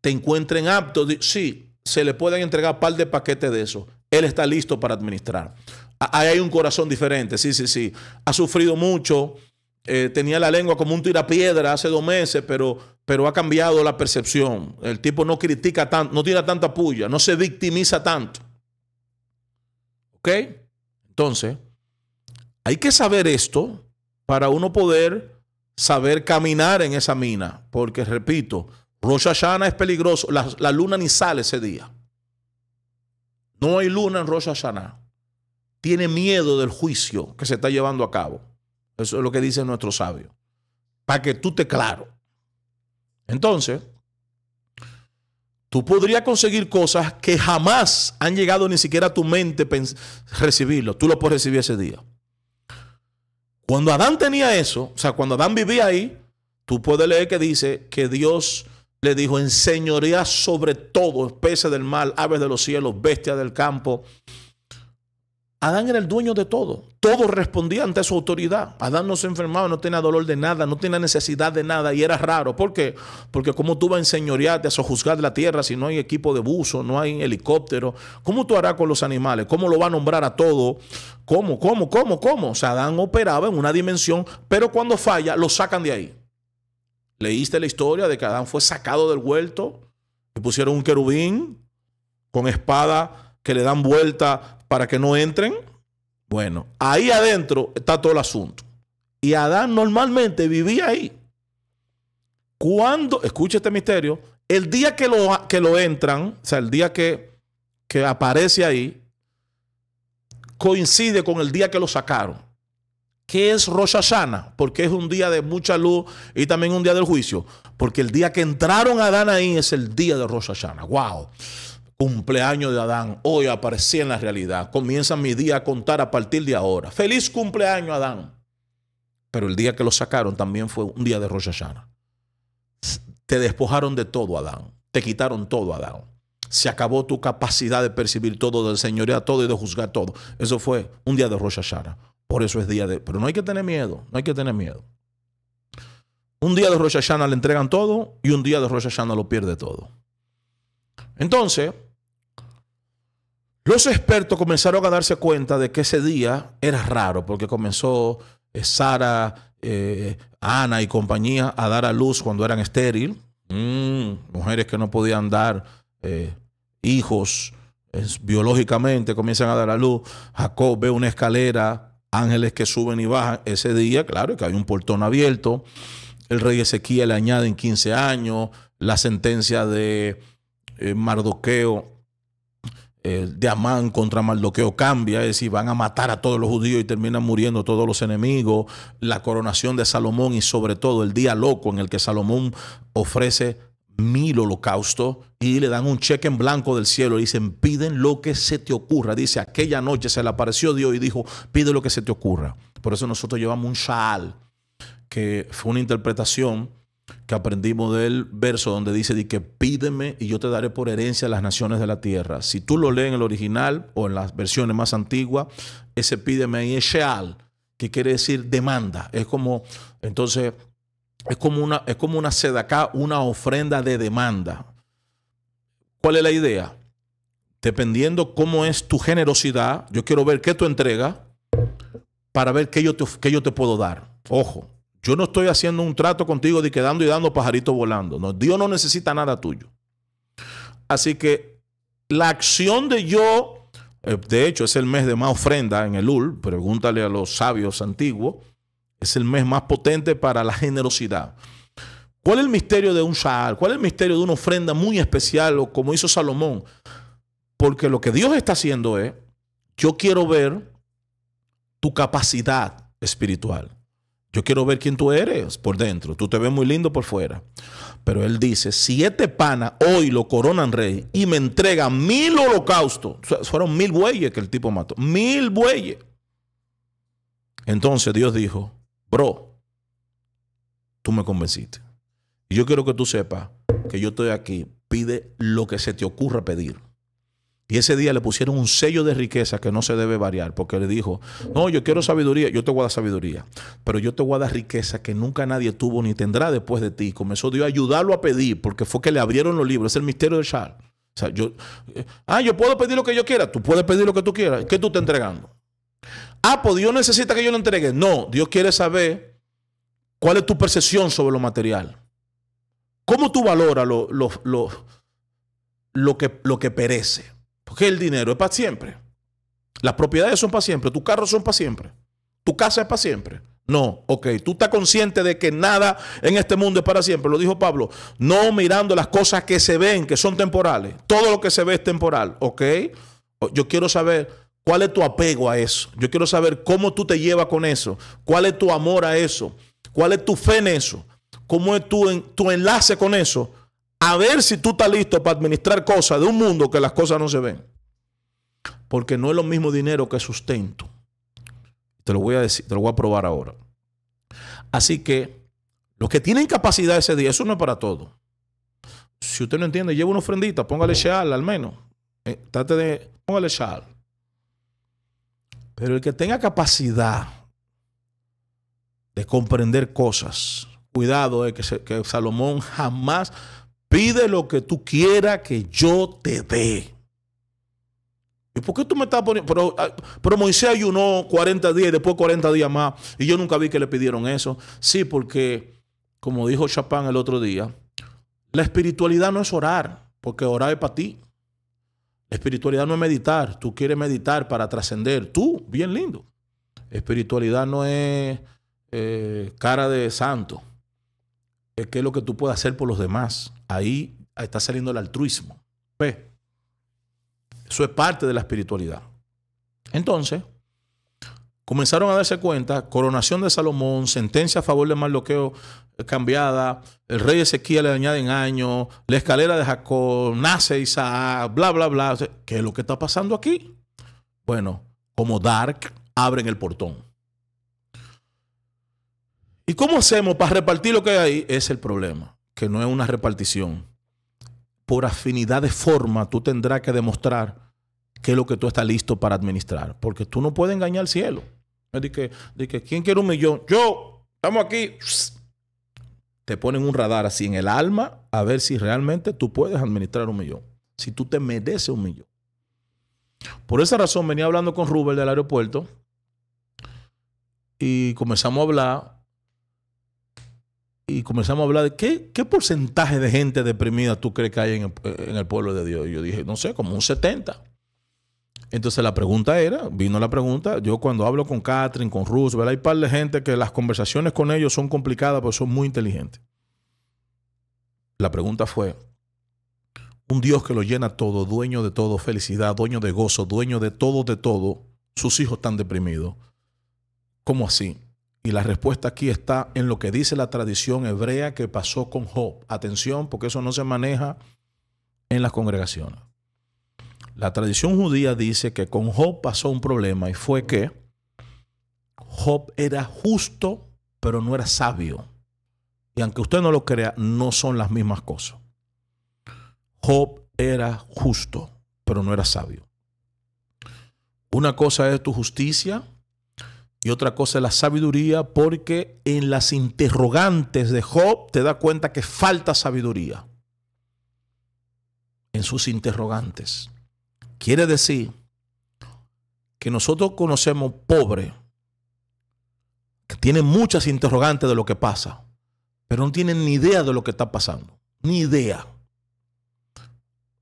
te encuentren aptos. Sí, se le pueden entregar par de paquetes de eso. Él está listo para administrar. Ahí hay un corazón diferente, sí, sí, sí. Ha sufrido mucho, eh, tenía la lengua como un tirapiedra hace dos meses, pero, pero ha cambiado la percepción. El tipo no critica tanto, no tira tanta puya, no se victimiza tanto. ¿Ok? Entonces, hay que saber esto para uno poder saber caminar en esa mina, porque repito, Rosh Hashanah es peligroso, la, la luna ni sale ese día. No hay luna en Rosh Hashanah. Tiene miedo del juicio que se está llevando a cabo. Eso es lo que dice nuestro sabio. Para que tú te claro. Entonces, tú podrías conseguir cosas que jamás han llegado ni siquiera a tu mente recibirlo. Tú lo puedes recibir ese día. Cuando Adán tenía eso, o sea, cuando Adán vivía ahí, tú puedes leer que dice que Dios le dijo, enseñoría sobre todo, especies del mal, aves de los cielos, bestias del campo. Adán era el dueño de todo. Todo respondía ante su autoridad. Adán no se enfermaba, no tenía dolor de nada, no tenía necesidad de nada y era raro. ¿Por qué? Porque como tú vas a enseñorearte, a sojuzgar la tierra si no hay equipo de buzo, no hay helicóptero? ¿Cómo tú harás con los animales? ¿Cómo lo va a nombrar a todo? ¿Cómo, cómo, cómo, cómo? O sea, Adán operaba en una dimensión, pero cuando falla, lo sacan de ahí. Leíste la historia de que Adán fue sacado del huerto y pusieron un querubín con espada que le dan vuelta para que no entren. Bueno, ahí adentro está todo el asunto. Y Adán normalmente vivía ahí. Cuando, escucha este misterio, el día que lo, que lo entran, o sea, el día que, que aparece ahí, coincide con el día que lo sacaron. ¿Qué es Rosh Hashanah? Porque es un día de mucha luz y también un día del juicio. Porque el día que entraron a Adán ahí es el día de Rosh Hashanah. ¡Wow! Cumpleaños de Adán. Hoy aparecí en la realidad. Comienza mi día a contar a partir de ahora. Feliz cumpleaños, Adán. Pero el día que lo sacaron también fue un día de Rosh. Te despojaron de todo, Adán. Te quitaron todo, Adán. Se acabó tu capacidad de percibir todo, de señorear todo y de juzgar todo. Eso fue un día de Rosh Hashanah. Por eso es día de... Pero no hay que tener miedo, no hay que tener miedo. Un día de Rosh le entregan todo y un día de Rosh lo pierde todo. Entonces, los expertos comenzaron a darse cuenta de que ese día era raro porque comenzó eh, Sara, eh, Ana y compañía a dar a luz cuando eran estéril. Mm, mujeres que no podían dar eh, hijos biológicamente comienzan a dar a luz. Jacob ve una escalera, ángeles que suben y bajan. Ese día, claro, que hay un portón abierto. El rey Ezequiel añade en 15 años la sentencia de Mardoqueo, eh, de Amán contra Mardoqueo cambia, es decir, van a matar a todos los judíos y terminan muriendo todos los enemigos. La coronación de Salomón y sobre todo el día loco en el que Salomón ofrece mil holocaustos y le dan un cheque en blanco del cielo y dicen, piden lo que se te ocurra. Dice, aquella noche se le apareció Dios y dijo, pide lo que se te ocurra. Por eso nosotros llevamos un shaal que fue una interpretación que aprendimos del verso donde dice que pídeme y yo te daré por herencia las naciones de la tierra. Si tú lo lees en el original o en las versiones más antiguas, ese pídeme ahí es sheal, que quiere decir demanda. Es como, entonces, es como una, es como una sedacá, una ofrenda de demanda. ¿Cuál es la idea? Dependiendo cómo es tu generosidad, yo quiero ver qué tú entregas para ver qué yo qué yo te puedo dar. Ojo, yo no estoy haciendo un trato contigo de quedando y dando pajaritos volando. No, Dios no necesita nada tuyo. Así que la acción de yo, eh, de hecho es el mes de más ofrenda en el UL, pregúntale a los sabios antiguos, es el mes más potente para la generosidad. ¿Cuál es el misterio de un shaal? ¿Cuál es el misterio de una ofrenda muy especial o como hizo Salomón? Porque lo que Dios está haciendo es, yo quiero ver tu capacidad espiritual. Yo quiero ver quién tú eres por dentro. Tú te ves muy lindo por fuera. Pero él dice, si este pana hoy lo coronan rey y me entrega mil holocaustos, fueron mil bueyes que el tipo mató, mil bueyes. Entonces Dios dijo, bro, tú me convenciste. Y yo quiero que tú sepas que yo estoy aquí. Pide lo que se te ocurra pedir. Y ese día le pusieron un sello de riqueza que no se debe variar, porque le dijo, no, yo quiero sabiduría, yo te voy a dar sabiduría, pero yo te voy a dar riqueza que nunca nadie tuvo ni tendrá después de ti. Comenzó Dios a ayudarlo a pedir, porque fue que le abrieron los libros, es el misterio de Shal. O sea, yo, eh, ah, yo puedo pedir lo que yo quiera, tú puedes pedir lo que tú quieras, ¿qué tú estás entregando? Ah, pues Dios necesita que yo lo entregue. No, Dios quiere saber cuál es tu percepción sobre lo material. ¿Cómo tú valoras lo, lo, lo, que, lo que perece? Porque el dinero es para siempre. Las propiedades son para siempre. Tus carros son para siempre. Tu casa es para siempre. No, ok, tú estás consciente de que nada en este mundo es para siempre, lo dijo Pablo, no mirando las cosas que se ven, que son temporales, todo lo que se ve es temporal, ok. Yo quiero saber cuál es tu apego a eso, yo quiero saber cómo tú te llevas con eso, cuál es tu amor a eso, cuál es tu fe en eso, cómo es tu, tu enlace con eso, a ver si tú estás listo para administrar cosas de un mundo que las cosas no se ven. Porque no es lo mismo dinero que sustento. Te lo voy a decir, te lo voy a probar ahora. Así que los que tienen capacidad ese día, eso no es para todo. Si usted no entiende, lleva una ofrendita, póngale shal al menos. Eh, trate de, póngale shal. Pero el que tenga capacidad de comprender cosas, cuidado que, que Salomón jamás Pide lo que tú quieras que yo te dé. ¿Y por qué tú me estás poniendo? Pero, ah, pero Moisés ayunó 40 días y después 40 días más. Y yo nunca vi que le pidieron eso. Sí, porque, como dijo Chapán el otro día, la espiritualidad no es orar, porque orar es para ti. La espiritualidad no es meditar. Tú quieres meditar para trascender. Tú, bien lindo. Espiritualidad no es eh, cara de santo qué es lo que tú puedes hacer por los demás. Ahí está saliendo el altruismo. Ve. Eso es parte de la espiritualidad. Entonces, comenzaron a darse cuenta, coronación de Salomón, sentencia a favor de Marloqueo cambiada, el rey Ezequiel le añaden años, la escalera de Jacob, nace Isaac, bla, bla, bla. ¿Qué es lo que está pasando aquí? Bueno, como Dark, abren el portón. ¿Y cómo hacemos para repartir lo que hay ahí? Es el problema, que no es una repartición. por afinidad de forma, tú tendrás que demostrar qué es lo que tú estás listo para administrar. Porque tú no puedes engañar al cielo. De que, de que, ¿quién quiere un millón? Yo, estamos aquí. Te ponen un radar así en el alma a ver si realmente tú puedes administrar un millón. Si tú te mereces un millón. Por esa razón venía hablando con Rubén del aeropuerto y comenzamos a hablar y comenzamos a hablar de qué, qué porcentaje de gente deprimida tú crees que hay en el, pueblo de Dios. Y yo dije, no sé, como un 70. Entonces la pregunta era, vino la pregunta, yo cuando hablo con Catherine, con Ruth, hay un par de gente que las conversaciones con ellos son complicadas, pero son muy inteligentes. La pregunta fue, un Dios que lo llena todo, dueño de todo, felicidad, dueño de gozo, dueño de todo, de todo, sus hijos están deprimidos. ¿Cómo así? Y la respuesta aquí está en lo que dice la tradición hebrea que pasó con Job. Atención, porque eso no se maneja en las congregaciones. La tradición judía dice que con Job pasó un problema y fue que Job era justo, pero no era sabio. Y aunque usted no lo crea, no son las mismas cosas. Job era justo, pero no era sabio. Una cosa es tu justicia y otra cosa es la sabiduría, porque en las interrogantes de Job te da cuenta que falta sabiduría. En sus interrogantes. Quiere decir que nosotros conocemos pobre, que tiene muchas interrogantes de lo que pasa, pero no tienen ni idea de lo que está pasando. Ni idea.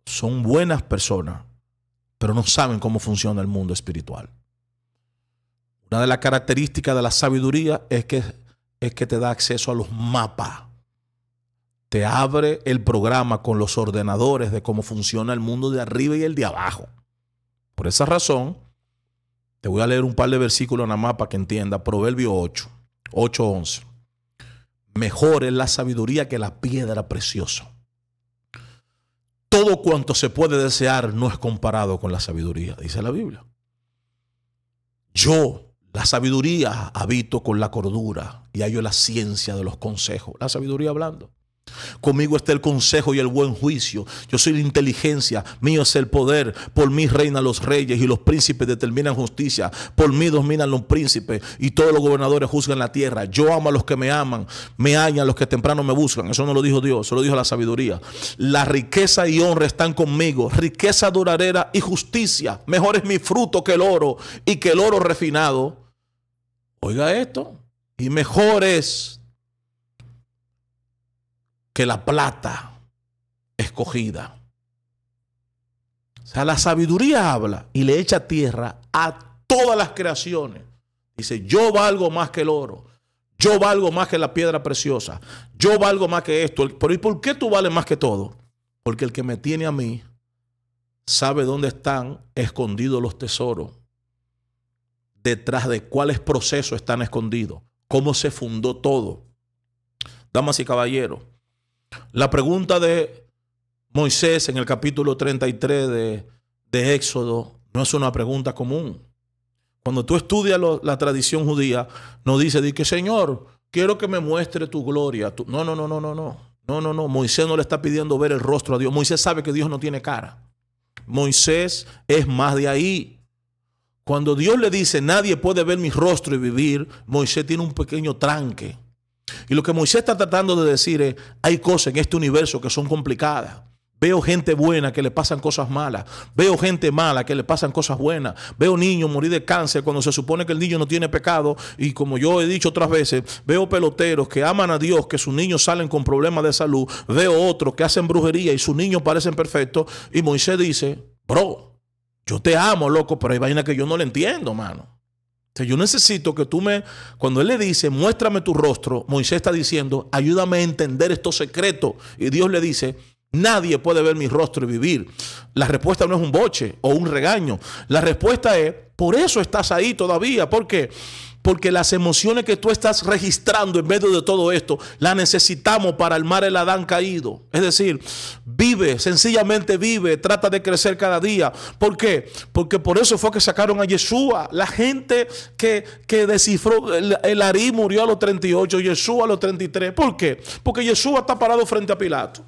Son buenas personas, pero no saben cómo funciona el mundo espiritual. Una de las características de la sabiduría es que, es que te da acceso a los mapas. Te abre el programa con los ordenadores de cómo funciona el mundo de arriba y el de abajo. Por esa razón, te voy a leer un par de versículos en la mapa que entienda. Proverbio 8, 8, 11. Mejor es la sabiduría que la piedra preciosa. Todo cuanto se puede desear no es comparado con la sabiduría, dice la Biblia. Yo la sabiduría habito con la cordura y hallo la ciencia de los consejos. La sabiduría hablando. Conmigo está el consejo y el buen juicio. Yo soy la inteligencia, mío es el poder. Por mí reinan los reyes y los príncipes determinan justicia. Por mí dominan los príncipes y todos los gobernadores juzgan la tierra. Yo amo a los que me aman, me hallan los que temprano me buscan. Eso no lo dijo Dios, eso lo dijo la sabiduría. La riqueza y honra están conmigo, riqueza duradera y justicia. Mejor es mi fruto que el oro y que el oro refinado. Oiga esto. Y mejor es que la plata escogida. O sea, la sabiduría habla y le echa tierra a todas las creaciones. Dice, yo valgo más que el oro. Yo valgo más que la piedra preciosa. Yo valgo más que esto. Pero ¿y por qué tú vales más que todo? Porque el que me tiene a mí sabe dónde están escondidos los tesoros detrás de cuáles procesos están escondidos, cómo se fundó todo. Damas y caballeros, la pregunta de Moisés en el capítulo 33 de, de Éxodo no es una pregunta común. Cuando tú estudias la tradición judía, no dice, di que Señor, quiero que me muestre tu gloria. no, no, no, no, no, no. No, no, no. Moisés no le está pidiendo ver el rostro a Dios. Moisés sabe que Dios no tiene cara. Moisés es más de ahí. Cuando Dios le dice, nadie puede ver mi rostro y vivir, Moisés tiene un pequeño tranque. Y lo que Moisés está tratando de decir es, hay cosas en este universo que son complicadas. Veo gente buena que le pasan cosas malas. Veo gente mala que le pasan cosas buenas. Veo niños morir de cáncer cuando se supone que el niño no tiene pecado. Y como yo he dicho otras veces, veo peloteros que aman a Dios, que sus niños salen con problemas de salud. Veo otros que hacen brujería y sus niños parecen perfectos. Y Moisés dice, bro, yo te amo, loco, pero hay vaina que yo no le entiendo, mano. O yo necesito que tú me, cuando él le dice, muéstrame tu rostro, Moisés está diciendo, ayúdame a entender estos secretos. Y Dios le dice, nadie puede ver mi rostro y vivir. La respuesta no es un boche o un regaño. La respuesta es, por eso estás ahí todavía. ¿Por qué? Porque las emociones que tú estás registrando en medio de todo esto, las necesitamos para armar el Adán caído. Es decir, vive, sencillamente vive, trata de crecer cada día. ¿Por qué? Porque por eso fue que sacaron a Yeshua. La gente que, que descifró, el, el Arí murió a los 38, Yeshua a los 33. ¿Por qué? Porque Yeshua está parado frente a Pilato.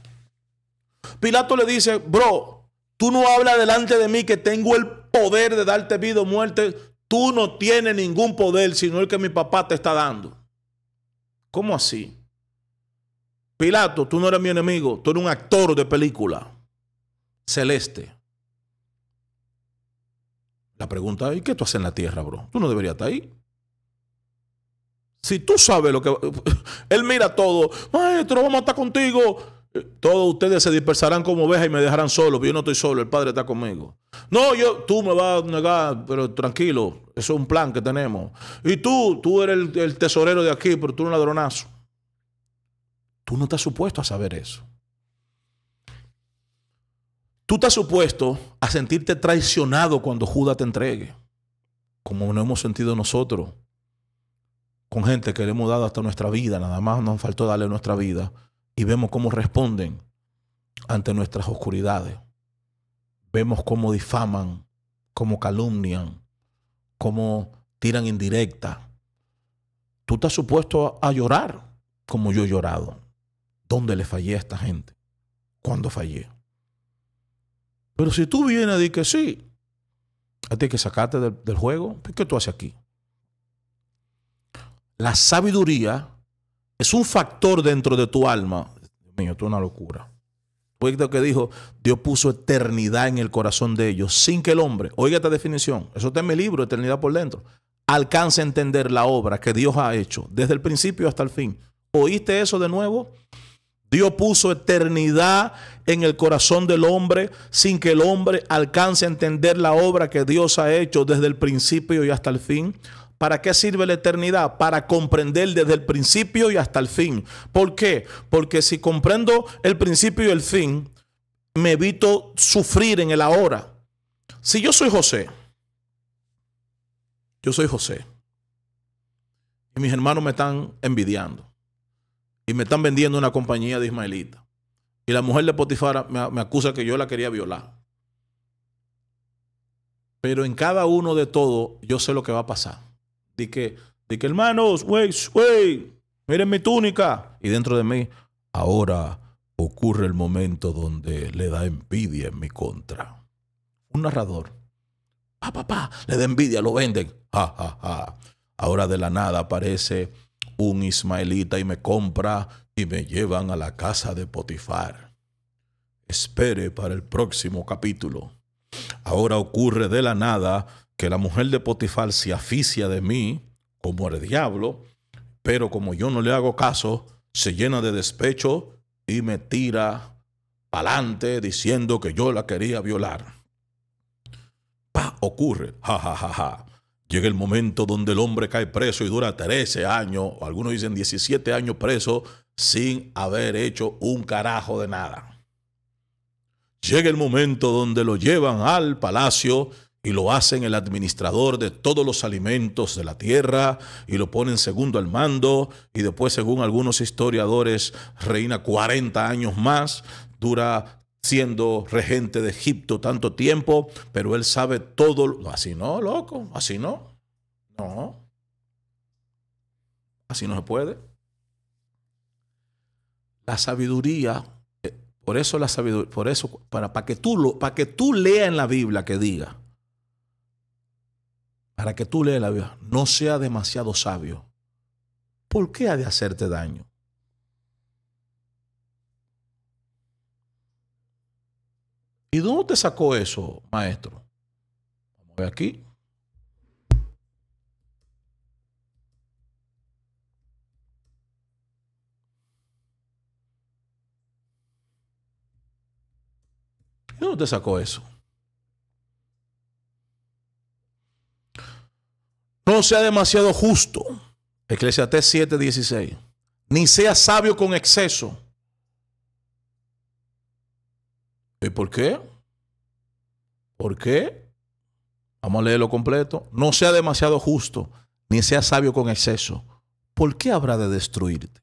Pilato le dice, bro, tú no hablas delante de mí que tengo el poder de darte vida o muerte. Tú no tienes ningún poder sino el que mi papá te está dando. ¿Cómo así? Pilato, tú no eres mi enemigo, tú eres un actor de película celeste. La pregunta es, ¿qué tú haces en la tierra, bro? Tú no deberías estar ahí. Si tú sabes lo que... Él mira todo, maestro, vamos a estar contigo. Todos ustedes se dispersarán como ovejas y me dejarán solo, pero yo no estoy solo, el Padre está conmigo. No, yo, tú me vas a negar, pero tranquilo, eso es un plan que tenemos. Y tú, tú eres el, tesorero de aquí, pero tú eres un ladronazo. Tú no estás supuesto a saber eso. Tú estás supuesto a sentirte traicionado cuando Judas te entregue, como no hemos sentido nosotros, con gente que le hemos dado hasta nuestra vida, nada más nos faltó darle nuestra vida, y vemos cómo responden ante nuestras oscuridades. Vemos cómo difaman, cómo calumnian, cómo tiran indirecta. Tú estás supuesto a llorar como yo he llorado. ¿Dónde le fallé a esta gente? ¿Cuándo fallé? Pero si tú vienes y que sí, a ti hay que sacarte del, juego, ¿qué tú haces aquí? La sabiduría es un factor dentro de tu alma. Dios mío, esto es una locura. Oiga que dijo, Dios puso eternidad en el corazón de ellos, sin que el hombre, oiga esta definición, eso está en mi libro, Eternidad por dentro, alcance a entender la obra que Dios ha hecho, desde el principio hasta el fin. ¿Oíste eso de nuevo? Dios puso eternidad en el corazón del hombre sin que el hombre alcance a entender la obra que Dios ha hecho desde el principio y hasta el fin. ¿Para qué sirve la eternidad? Para comprender desde el principio y hasta el fin. ¿Por qué? Porque si comprendo el principio y el fin, me evito sufrir en el ahora. Si yo soy José, yo soy José, y mis hermanos me están envidiando y me están vendiendo una compañía de Ismaelita. Y la mujer de Potifar me, acusa que yo la quería violar. Pero en cada uno de todos yo sé lo que va a pasar. Di que, di que hermanos, wey, wey, miren mi túnica. Y dentro de mí, ahora ocurre el momento donde le da envidia en mi contra. Un narrador. Pa, pa, pa, le da envidia, lo venden. Ja, ja, ja. Ahora de la nada aparece un ismaelita y me compra y me llevan a la casa de Potifar. Espere para el próximo capítulo. Ahora ocurre de la nada que la mujer de Potifar se aficia de mí como el diablo, pero como yo no le hago caso, se llena de despecho y me tira adelante diciendo que yo la quería violar. Pa, ocurre, ja, ja, ja, ja. Llega el momento donde el hombre cae preso y dura 13 años, algunos dicen 17 años preso, sin haber hecho un carajo de nada. Llega el momento donde lo llevan al palacio y lo hacen el administrador de todos los alimentos de la tierra y lo ponen segundo al mando y después, según algunos historiadores, reina 40 años más, dura siendo regente de Egipto tanto tiempo, pero él sabe todo. Así no, loco, así no. No. Así no se puede. La sabiduría, eh, por eso la sabiduría, por eso, para, para que tú lo, para que tú leas en la Biblia que diga, para que tú leas la Biblia, no sea demasiado sabio. ¿Por qué ha de hacerte daño? ¿Y dónde te sacó eso, maestro? Vamos a ver aquí. ¿Y dónde te sacó eso? No sea demasiado justo. Eclesiastés 7:16. Ni sea sabio con exceso ¿Y por qué? ¿Por qué? Vamos a leerlo completo. No sea demasiado justo, ni sea sabio con exceso. ¿Por qué habrá de destruirte?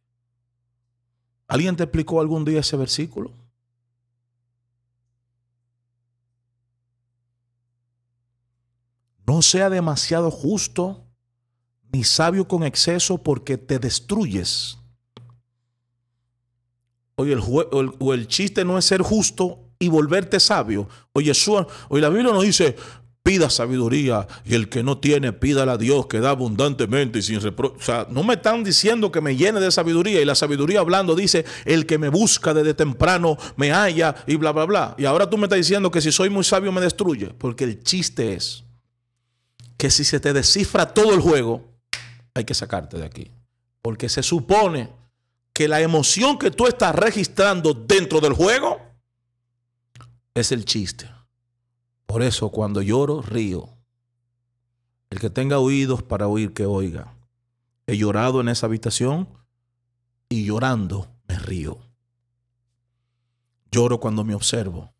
¿Alguien te explicó algún día ese versículo? No sea demasiado justo ni sabio con exceso porque te destruyes. Oye, el, o el, chiste no es ser justo y volverte sabio. Oye, oye, la Biblia nos dice, pida sabiduría y el que no tiene, pídala a Dios que da abundantemente y sin repro O sea, no me están diciendo que me llene de sabiduría y la sabiduría hablando dice, el que me busca desde temprano me halla y bla, bla, bla. Y ahora tú me estás diciendo que si soy muy sabio me destruye, porque el chiste es que si se te descifra todo el juego, hay que sacarte de aquí. Porque se supone que la emoción que tú estás registrando dentro del juego es el chiste. Por eso cuando lloro, río. El que tenga oídos para oír, que oiga. He llorado en esa habitación y llorando me río. Lloro cuando me observo.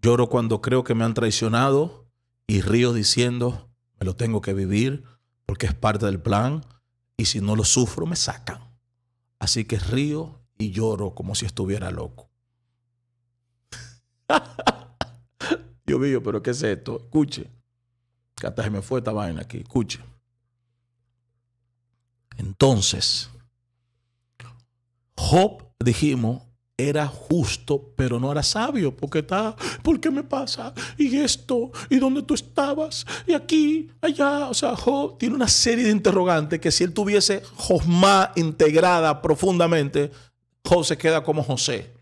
Lloro cuando creo que me han traicionado y río diciendo, me lo tengo que vivir porque es parte del plan y si no lo sufro me sacan. Así que río y lloro como si estuviera loco. Yo mío, pero ¿qué es esto? Escuche. Que hasta se me fue esta vaina aquí. Escuche. Entonces, Job, dijimos, era justo, pero no era sabio, porque está, ¿por qué me pasa? Y esto, y dónde tú estabas, y aquí, allá. O sea, Job tiene una serie de interrogantes que si él tuviese Josma integrada profundamente, Job se queda como José.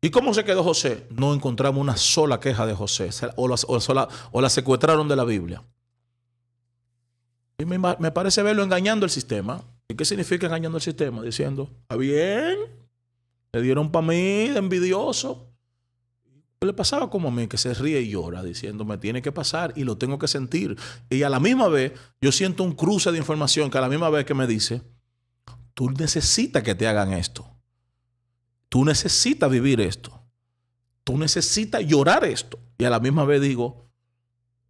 ¿Y cómo se quedó José? No encontramos una sola queja de José, o la, o la secuestraron de la Biblia. Y me, me, parece verlo engañando el sistema. ¿Y qué significa engañando el sistema? Diciendo, ¿está bien? Le dieron para mí de envidioso. Le pasaba como a mí, que se ríe y llora, diciendo, me tiene que pasar y lo tengo que sentir. Y a la misma vez, yo siento un cruce de información que a la misma vez que me dice, tú necesitas que te hagan esto. Tú necesitas vivir esto. Tú necesitas llorar esto. Y a la misma vez digo,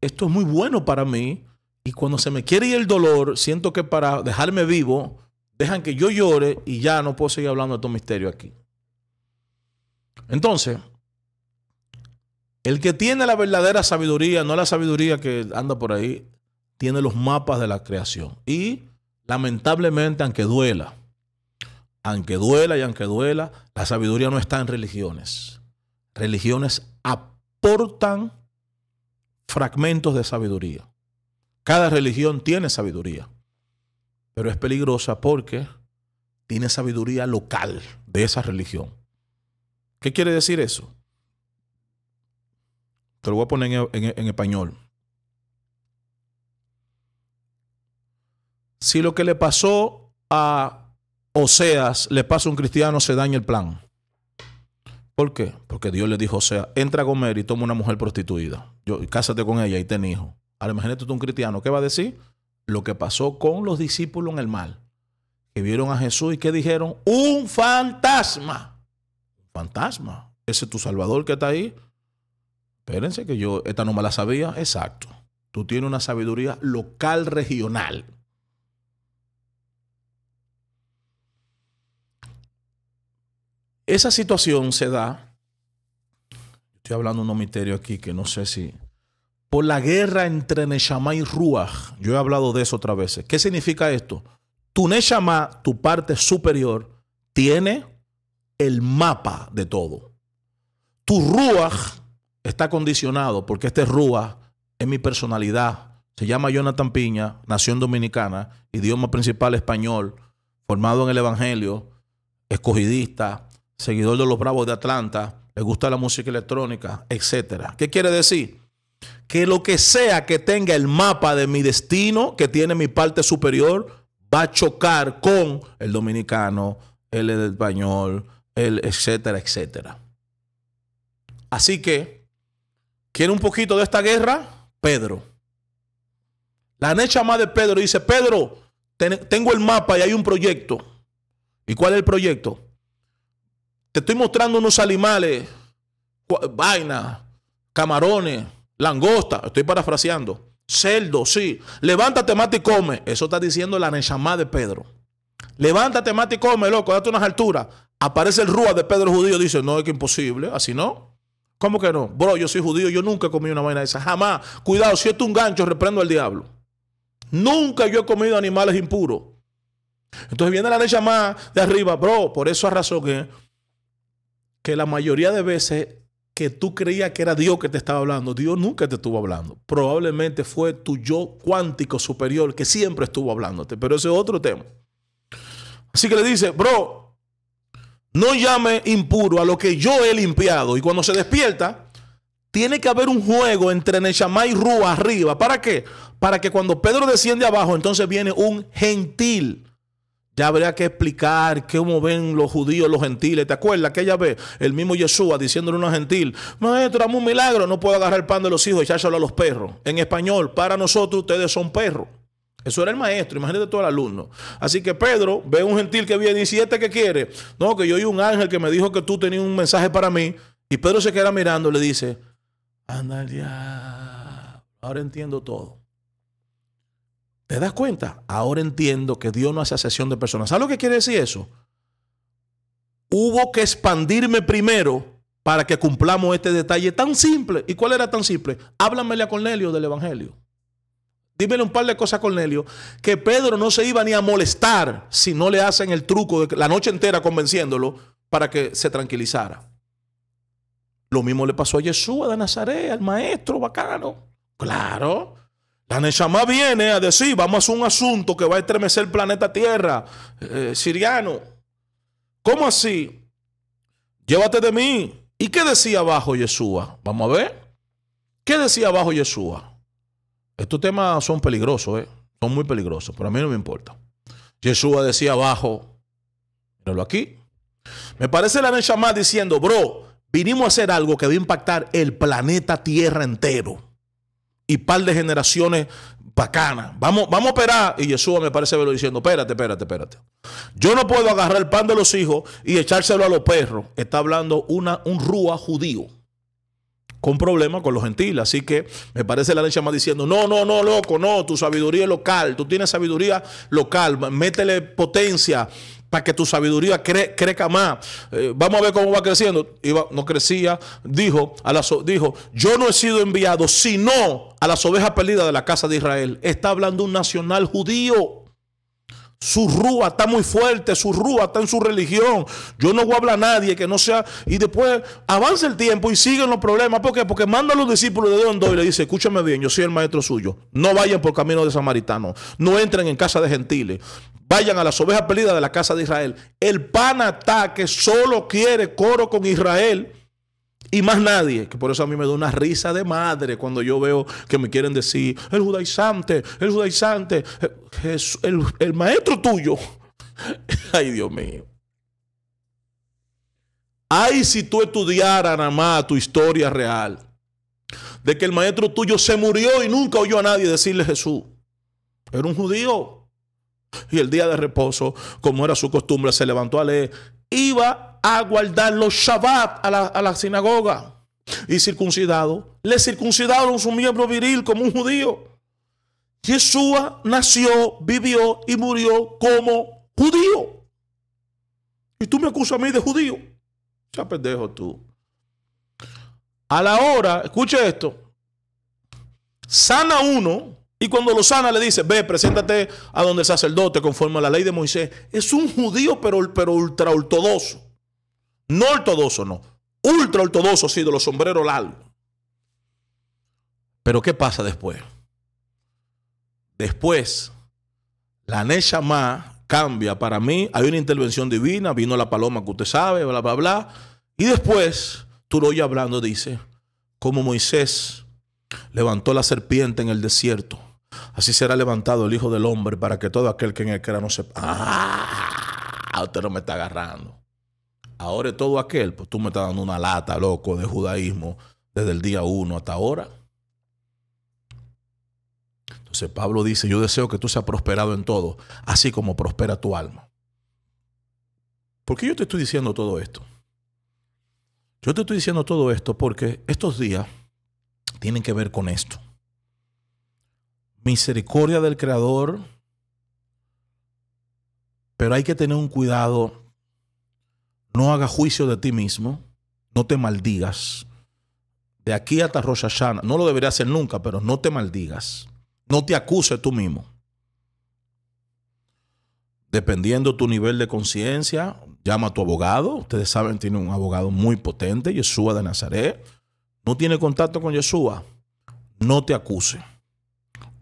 esto es muy bueno para mí. Y cuando se me quiere ir el dolor, siento que para dejarme vivo, dejan que yo llore y ya no puedo seguir hablando de estos misterios aquí. Entonces, el que tiene la verdadera sabiduría, no la sabiduría que anda por ahí, tiene los mapas de la creación. Y lamentablemente, aunque duela, aunque duela y aunque duela, la sabiduría no está en religiones. Religiones aportan fragmentos de sabiduría. Cada religión tiene sabiduría, pero es peligrosa porque tiene sabiduría local de esa religión. ¿Qué quiere decir eso? Te lo voy a poner en, español. Si lo que le pasó a Oseas le pasa a un cristiano, se daña el plan. ¿Por qué? Porque Dios le dijo, o entra a comer y toma una mujer prostituida. Yo, cásate con ella y ten hijo. Ahora imagínate tú un cristiano, ¿qué va a decir? Lo que pasó con los discípulos en el mal. Que vieron a Jesús y que dijeron, un fantasma fantasma. Ese es tu salvador que está ahí. Espérense que yo, esta no me la sabía. Exacto. Tú tienes una sabiduría local, regional. Esa situación se da, estoy hablando de un misterio aquí que no sé si, por la guerra entre Neshama y Ruach. Yo he hablado de eso otras veces. ¿Qué significa esto? Tu Neshama, tu parte superior, tiene el mapa de todo. Tu Ruach está condicionado porque este Ruach es mi personalidad. Se llama Jonathan Piña, nación dominicana, idioma principal español, formado en el Evangelio, escogidista, seguidor de los Bravos de Atlanta, le gusta la música electrónica, etc. ¿Qué quiere decir? Que lo que sea que tenga el mapa de mi destino, que tiene mi parte superior, va a chocar con el dominicano, el español, etcétera, etcétera. Así que, ¿quiere un poquito de esta guerra? Pedro. La necha más de Pedro dice, Pedro, tengo el mapa y hay un proyecto. ¿Y cuál es el proyecto? Te estoy mostrando unos animales, vaina, camarones, langosta, estoy parafraseando, cerdo, sí. Levántate, mate y come. Eso está diciendo la Nechamá de Pedro. Levántate, mate y come, loco, date unas alturas. Aparece el Rúa de Pedro Judío, dice, no, es que imposible, así no. ¿Cómo que no? Bro, yo soy judío, yo nunca he comido una vaina de esa, jamás. Cuidado, si esto es un gancho, reprendo al diablo. Nunca yo he comido animales impuros. Entonces viene la leche más de arriba, bro, por eso razón que que la mayoría de veces que tú creías que era Dios que te estaba hablando, Dios nunca te estuvo hablando. Probablemente fue tu yo cuántico superior que siempre estuvo hablándote, pero ese es otro tema. Así que le dice, bro, no llame impuro a lo que yo he limpiado. Y cuando se despierta, tiene que haber un juego entre Neshama y Rúa arriba. ¿Para qué? Para que cuando Pedro desciende abajo, entonces viene un gentil ya habría que explicar cómo ven los judíos, los gentiles. ¿Te acuerdas aquella vez el mismo Yeshua diciéndole a una gentil, maestro, dame un milagro, no puedo agarrar el pan de los hijos y echárselo a los perros? En español, para nosotros ustedes son perros. Eso era el maestro, imagínate todo el alumno. Así que Pedro ve un gentil que viene y dice, ¿y este quiere? No, que yo oí un ángel que me dijo que tú tenías un mensaje para mí. Y Pedro se queda mirando le dice, anda ya, ahora entiendo todo. ¿Te das cuenta? Ahora entiendo que Dios no hace asesión de personas. ¿Sabes lo que quiere decir eso? Hubo que expandirme primero para que cumplamos este detalle tan simple. ¿Y cuál era tan simple? Háblamele a Cornelio del Evangelio. Dímele un par de cosas Cornelio, que Pedro no se iba ni a molestar si no le hacen el truco de la noche entera convenciéndolo para que se tranquilizara. Lo mismo le pasó a Jesús de Nazaret, al maestro bacano. Claro, la Neshama viene a decir, vamos a hacer un asunto que va a estremecer el planeta Tierra, eh, siriano. ¿Cómo así? Llévate de mí. ¿Y qué decía abajo Yeshua? Vamos a ver. ¿Qué decía abajo Yeshua? Estos temas son peligrosos, ¿eh? son muy peligrosos, pero a mí no me importa. Yeshua decía abajo, míralo aquí. Me parece la Neshama diciendo, bro, vinimos a hacer algo que va a impactar el planeta Tierra entero y par de generaciones bacanas. Vamos, vamos a operar. Y Jesús me parece verlo diciendo, espérate, espérate, espérate. Yo no puedo agarrar el pan de los hijos y echárselo a los perros. Está hablando una, un rúa judío con problemas con los gentiles. Así que me parece la leche más diciendo, no, no, no, loco, no, tu sabiduría es local, tú tienes sabiduría local, métele potencia, para que tu sabiduría crezca más. Eh, vamos a ver cómo va creciendo. Iba, no crecía. Dijo, a la, dijo, yo no he sido enviado sino a las ovejas perdidas de la casa de Israel. Está hablando un nacional judío. Su rúa está muy fuerte, su rúa está en su religión. Yo no voy a hablar a nadie que no sea. Y después avanza el tiempo y siguen los problemas. ¿Por qué? Porque manda a los discípulos de Don y le dice: Escúchame bien, yo soy el maestro suyo. No vayan por camino de samaritano. No entren en casa de gentiles. Vayan a las ovejas perdidas de la casa de Israel. El panatá que solo quiere coro con Israel y más nadie, que por eso a mí me da una risa de madre cuando yo veo que me quieren decir, el judaizante, el judaizante, el, el maestro tuyo. Ay, Dios mío. Ay, si tú estudiaras nada más tu historia real, de que el maestro tuyo se murió y nunca oyó a nadie decirle Jesús. Era un judío. Y el día de reposo, como era su costumbre, se levantó a leer. Iba a guardar los Shabbat a la, a la sinagoga. Y circuncidado, le circuncidaron su miembro viril como un judío. Yeshua nació, vivió y murió como judío. Y tú me acusas a mí de judío. Ya pendejo tú. A la hora, escuche esto. Sana uno y cuando lo sana le dice, ve, preséntate a donde el sacerdote conforme a la ley de Moisés. Es un judío pero, pero ultra ortodoxo. No ortodoxo, no. Ultra ortodoxo, sí, de los sombreros largos. Pero ¿qué pasa después? Después, la Neshama cambia. Para mí, hay una intervención divina. Vino la paloma que usted sabe, bla, bla, bla. Y después, tú lo oyes hablando, dice, como Moisés levantó la serpiente en el desierto. Así será levantado el Hijo del Hombre para que todo aquel que en él crea no sepa. ¡Ah! Usted no me está agarrando. Ahora todo aquel, pues tú me estás dando una lata, loco, de judaísmo desde el día uno hasta ahora. Entonces Pablo dice, yo deseo que tú seas prosperado en todo, así como prospera tu alma. ¿Por qué yo te estoy diciendo todo esto? Yo te estoy diciendo todo esto porque estos días tienen que ver con esto. Misericordia del Creador, pero hay que tener un cuidado no hagas juicio de ti mismo, no te maldigas. De aquí hasta Rosh Hashanah, no lo debería hacer nunca, pero no te maldigas. No te acuses tú mismo. Dependiendo tu nivel de conciencia, llama a tu abogado. Ustedes saben, tiene un abogado muy potente, Yeshua de Nazaret. No tiene contacto con Yeshua. No te acuse.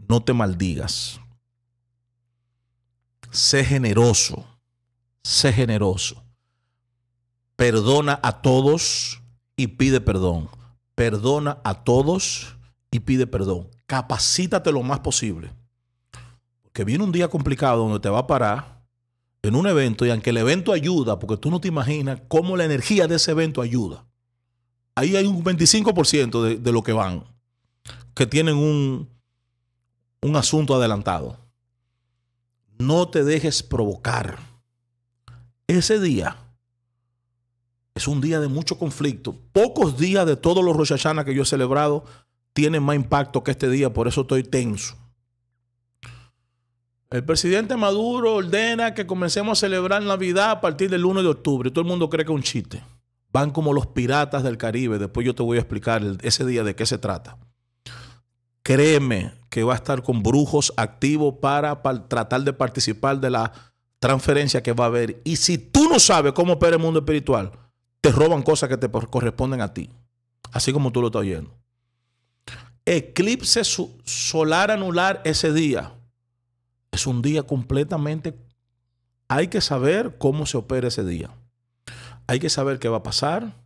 No te maldigas. Sé generoso. Sé generoso. Perdona a todos y pide perdón. Perdona a todos y pide perdón. Capacítate lo más posible. Porque viene un día complicado donde te va a parar en un evento y aunque el evento ayuda, porque tú no te imaginas cómo la energía de ese evento ayuda. Ahí hay un 25% de, de lo que van, que tienen un, un asunto adelantado. No te dejes provocar. Ese día es un día de mucho conflicto. Pocos días de todos los Rosh que yo he celebrado tienen más impacto que este día, por eso estoy tenso. El presidente Maduro ordena que comencemos a celebrar Navidad a partir del 1 de octubre. Todo el mundo cree que es un chiste. Van como los piratas del Caribe. Después yo te voy a explicar ese día de qué se trata. Créeme que va a estar con brujos activos para, para tratar de participar de la transferencia que va a haber. Y si tú no sabes cómo opera el mundo espiritual, te roban cosas que te corresponden a ti. Así como tú lo estás oyendo. Eclipse solar anular ese día. Es un día completamente... Hay que saber cómo se opera ese día. Hay que saber qué va a pasar,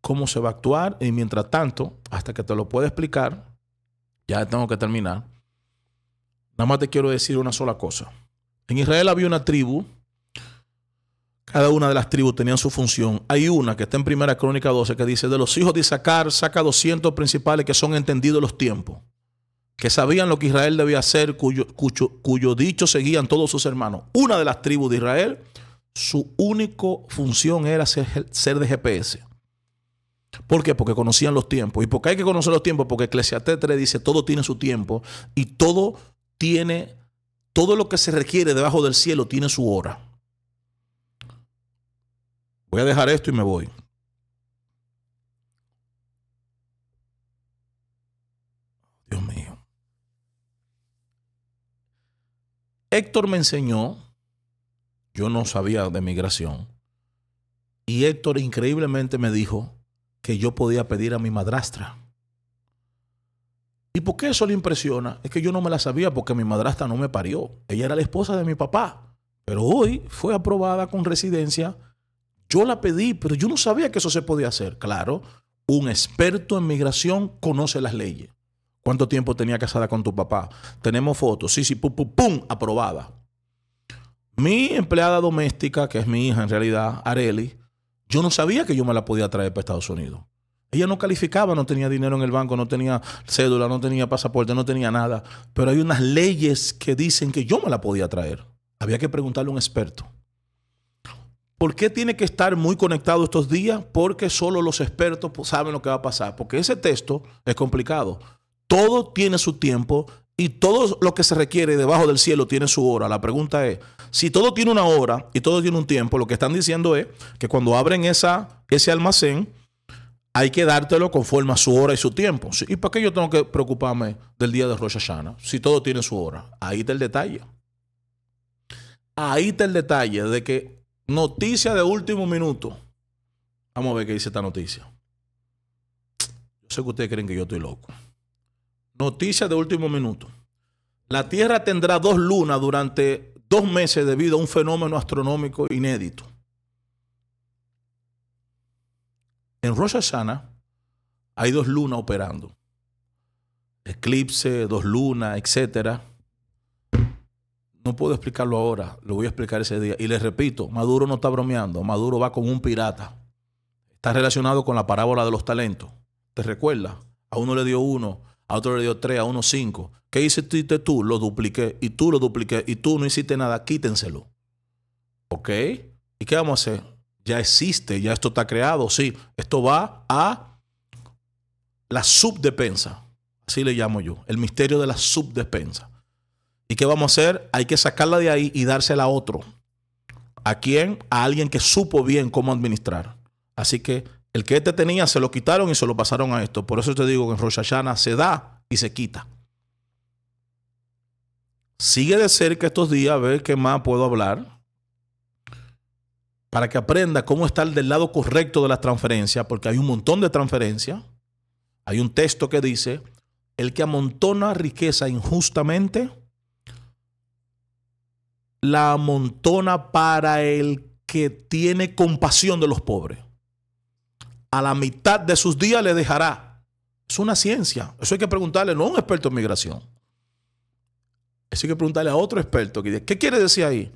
cómo se va a actuar. Y mientras tanto, hasta que te lo pueda explicar, ya tengo que terminar. Nada más te quiero decir una sola cosa. En Israel había una tribu cada una de las tribus tenían su función. Hay una que está en Primera Crónica 12 que dice, de los hijos de Isaacar saca 200 principales que son entendidos los tiempos, que sabían lo que Israel debía hacer, cuyo, dicho seguían todos sus hermanos. Una de las tribus de Israel, su única función era ser, de GPS. ¿Por qué? Porque conocían los tiempos. ¿Y porque hay que conocer los tiempos? Porque Eclesiastes 3 dice, todo tiene su tiempo y todo tiene, todo lo que se requiere debajo del cielo tiene su hora. Voy a dejar esto y me voy. Dios mío. Héctor me enseñó, yo no sabía de migración, y Héctor increíblemente me dijo que yo podía pedir a mi madrastra. ¿Y por qué eso le impresiona? Es que yo no me la sabía porque mi madrastra no me parió. Ella era la esposa de mi papá. Pero hoy fue aprobada con residencia yo la pedí, pero yo no sabía que eso se podía hacer. Claro, un experto en migración conoce las leyes. ¿Cuánto tiempo tenía casada con tu papá? Tenemos fotos. Sí, sí, pum, pum, pum, aprobada. Mi empleada doméstica, que es mi hija en realidad, Areli, yo no sabía que yo me la podía traer para Estados Unidos. Ella no calificaba, no tenía dinero en el banco, no tenía cédula, no tenía pasaporte, no tenía nada. Pero hay unas leyes que dicen que yo me la podía traer. Había que preguntarle a un experto. ¿Por qué tiene que estar muy conectado estos días? Porque solo los expertos saben lo que va a pasar. Porque ese texto es complicado. Todo tiene su tiempo y todo lo que se requiere debajo del cielo tiene su hora. La pregunta es, si todo tiene una hora y todo tiene un tiempo, lo que están diciendo es que cuando abren esa, ese almacén, hay que dártelo conforme a su hora y su tiempo. ¿Y para qué yo tengo que preocuparme del día de Rosh Hashanah? Si todo tiene su hora. Ahí está el detalle. Ahí está el detalle de que Noticia de último minuto. Vamos a ver qué dice esta noticia. Yo sé que ustedes creen que yo estoy loco. Noticia de último minuto. La Tierra tendrá dos lunas durante dos meses debido a un fenómeno astronómico inédito. En Rosh hay dos lunas operando. Eclipse, dos lunas, etcétera. No puedo explicarlo ahora, lo voy a explicar ese día. Y les repito, Maduro no está bromeando, Maduro va como un pirata. Está relacionado con la parábola de los talentos. ¿Te recuerdas? A uno le dio uno, a otro le dio tres, a uno cinco. ¿Qué hiciste tú? Lo dupliqué. Y tú lo dupliqué. Y tú no hiciste nada. Quítenselo. ¿Ok? ¿Y qué vamos a hacer? Ya existe, ya esto está creado. Sí, esto va a la subdepensa. Así le llamo yo. El misterio de la subdespensa. ¿Y qué vamos a hacer? Hay que sacarla de ahí y dársela a otro. ¿A quién? A alguien que supo bien cómo administrar. Así que el que este tenía se lo quitaron y se lo pasaron a esto. Por eso te digo que en Rosh Hashanah se da y se quita. Sigue de cerca estos días a ver qué más puedo hablar. para que aprenda cómo estar del lado correcto de la transferencia, porque hay un montón de transferencias. Hay un texto que dice, el que amontona riqueza injustamente, la amontona para el que tiene compasión de los pobres. A la mitad de sus días le dejará. Es una ciencia. Eso hay que preguntarle, no a un experto en migración. Eso hay que preguntarle a otro experto. ¿Qué quiere decir ahí?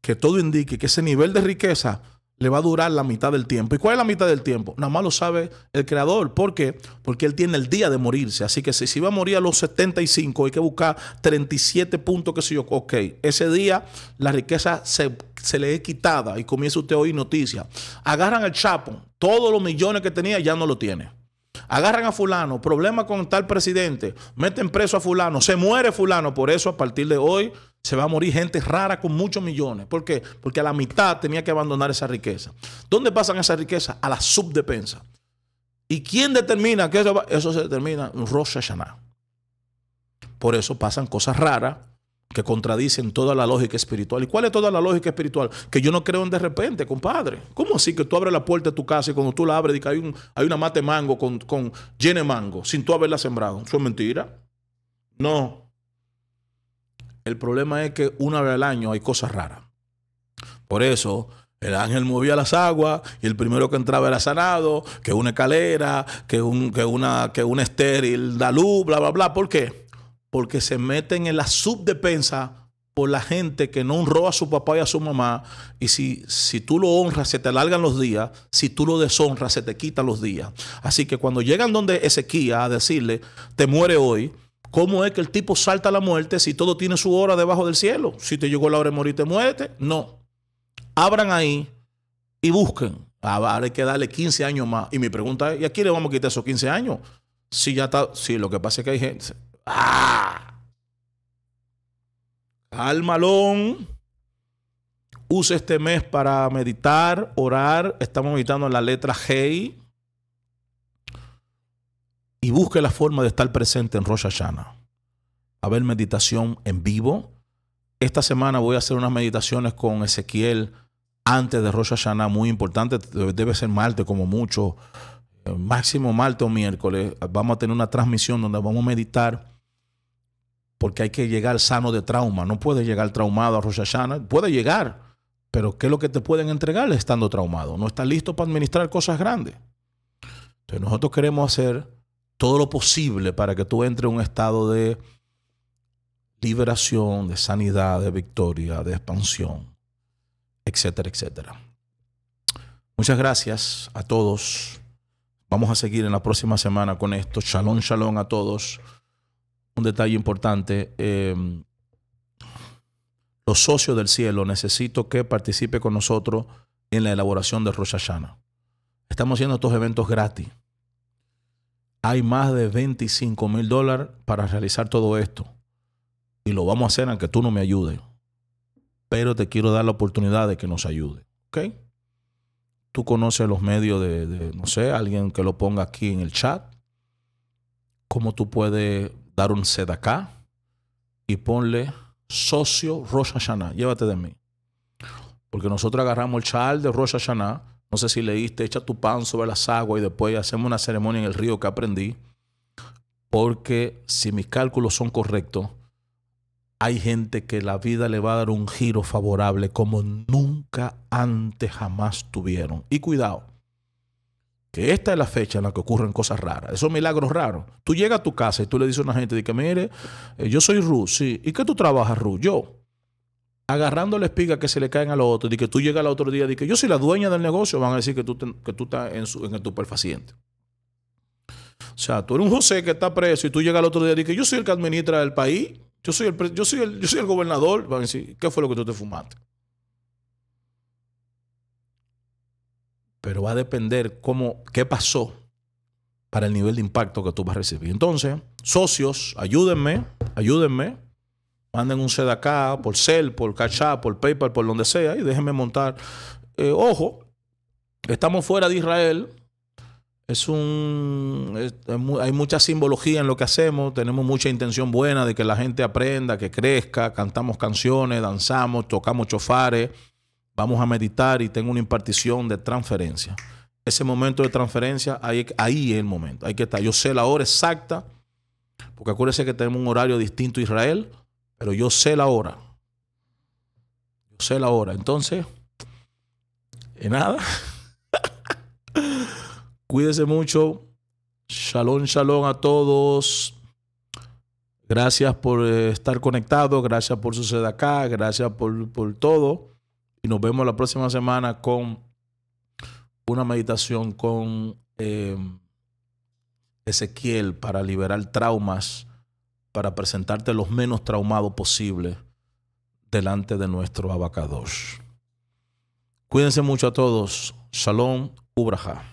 Que todo indique que ese nivel de riqueza le va a durar la mitad del tiempo. ¿Y cuál es la mitad del tiempo? Nada más lo sabe el creador. ¿Por qué? Porque él tiene el día de morirse. Así que si, si va a morir a los 75, hay que buscar 37 puntos, que sé yo. Ok, ese día la riqueza se, le es quitada y comienza usted a oír noticias. Agarran al Chapo, todos los millones que tenía ya no lo tiene. Agarran a fulano, problema con tal presidente, meten preso a fulano, se muere fulano. Por eso a partir de hoy se va a morir gente rara con muchos millones. ¿Por qué? Porque a la mitad tenía que abandonar esa riqueza. ¿Dónde pasan esa riqueza? A la subdepensa. ¿Y quién determina que eso, eso se determina en Rosh Hashanah? Por eso pasan cosas raras que contradicen toda la lógica espiritual. ¿Y cuál es toda la lógica espiritual? Que yo no creo en de repente, compadre. ¿Cómo así que tú abres la puerta de tu casa y cuando tú la abres hay, un, hay una mate mango con, con mango sin tú haberla sembrado? ¿Eso es mentira? No. El problema es que una vez al año hay cosas raras. Por eso el ángel movía las aguas y el primero que entraba era sanado, que una escalera, que, un, que, una, que una estéril da luz, bla, bla, bla. ¿Por qué? Porque se meten en la subdepensa por la gente que no honró a su papá y a su mamá. Y si, si tú lo honras, se te alargan los días. Si tú lo deshonras, se te quitan los días. Así que cuando llegan donde Ezequiel a decirle, te muere hoy, ¿Cómo es que el tipo salta a la muerte si todo tiene su hora debajo del cielo? Si te llegó la hora de morir, te muerte. No. Abran ahí y busquen. Ahora hay que darle 15 años más. Y mi pregunta es, ¿y a quién le vamos a quitar esos 15 años? Si ya está, si lo que pasa es que hay gente. ¡Ah! Calmalón. Use este mes para meditar, orar. Estamos meditando en la letra G y busque la forma de estar presente en Rosh Hashanah. A meditación en vivo. Esta semana voy a hacer unas meditaciones con Ezequiel antes de Rosh Hashanah, muy importante. Debe ser martes como mucho, eh, máximo martes o miércoles. Vamos a tener una transmisión donde vamos a meditar porque hay que llegar sano de trauma. No puede llegar traumado a Rosh Hashanah. Puede llegar, pero ¿qué es lo que te pueden entregar estando traumado? No estás listo para administrar cosas grandes. Entonces nosotros queremos hacer todo lo posible para que tú entres en un estado de liberación, de sanidad, de victoria, de expansión, etcétera, etcétera. Muchas gracias a todos. Vamos a seguir en la próxima semana con esto. Shalom, shalom a todos. Un detalle importante. Em, los socios del cielo necesito que participe con nosotros en la elaboración de Rosh Hashanah. Estamos haciendo estos eventos gratis hay más de 25 mil dólares para realizar todo esto. Y lo vamos a hacer aunque tú no me ayudes. Pero te quiero dar la oportunidad de que nos ayude. ¿Ok? Tú conoces los medios de, no sé, alguien que lo ponga aquí en el chat. Cómo tú puedes dar un acá y ponle socio Rosh Hashanah. Llévate de mí. Porque nosotros agarramos el chat de Rosh Hashanah no sé si leíste, echa tu pan sobre las aguas y después hacemos una ceremonia en el río que aprendí. Porque si mis cálculos son correctos, hay gente que la vida le va a dar un giro favorable como nunca antes jamás tuvieron. Y cuidado, que esta es la fecha en la que ocurren cosas raras, esos milagros raros. Tú llegas a tu casa y tú le dices a una gente, que mire, eh, yo soy Ruth, sí. ¿Y qué tú trabajas, Ruth? Yo agarrando la espiga que se le caen a los otros, y que tú llegas al otro día y que yo soy la dueña del negocio, van a decir que tú, que tú estás en, en el tuperfaciente. O sea, tú eres un José que está preso y tú llegas al otro día y que yo soy el que administra el país, yo soy el, yo soy el, yo soy el gobernador, van a decir, ¿qué fue lo que tú te fumaste? Pero va a depender cómo, qué pasó para el nivel de impacto que tú vas a recibir. Entonces, socios, ayúdenme, ayúdenme manden un acá por Cell, por Cash por PayPal, por donde sea, y déjenme montar. Eh, ojo, estamos fuera de Israel. Es un, hay mucha simbología en lo que hacemos. Tenemos mucha intención buena de que la gente aprenda, que crezca. Cantamos canciones, danzamos, tocamos chofares. vamos a meditar y tengo una impartición de transferencia. Ese momento de transferencia, ahí, ahí es el momento. Hay que estar. Yo sé la hora exacta, porque acuérdense que tenemos un horario distinto a Israel, pero yo sé la hora. Yo sé la hora. Entonces, y nada. Cuídese mucho. Shalom, shalom a todos. Gracias por eh, estar conectados, gracias por suceder acá, gracias por, por todo. Y nos vemos la próxima semana con una meditación con em, Ezequiel para liberar traumas, para presentarte los menos traumados posible delante de nuestro abacados. Cuídense mucho a todos. Shalom, Ubraja.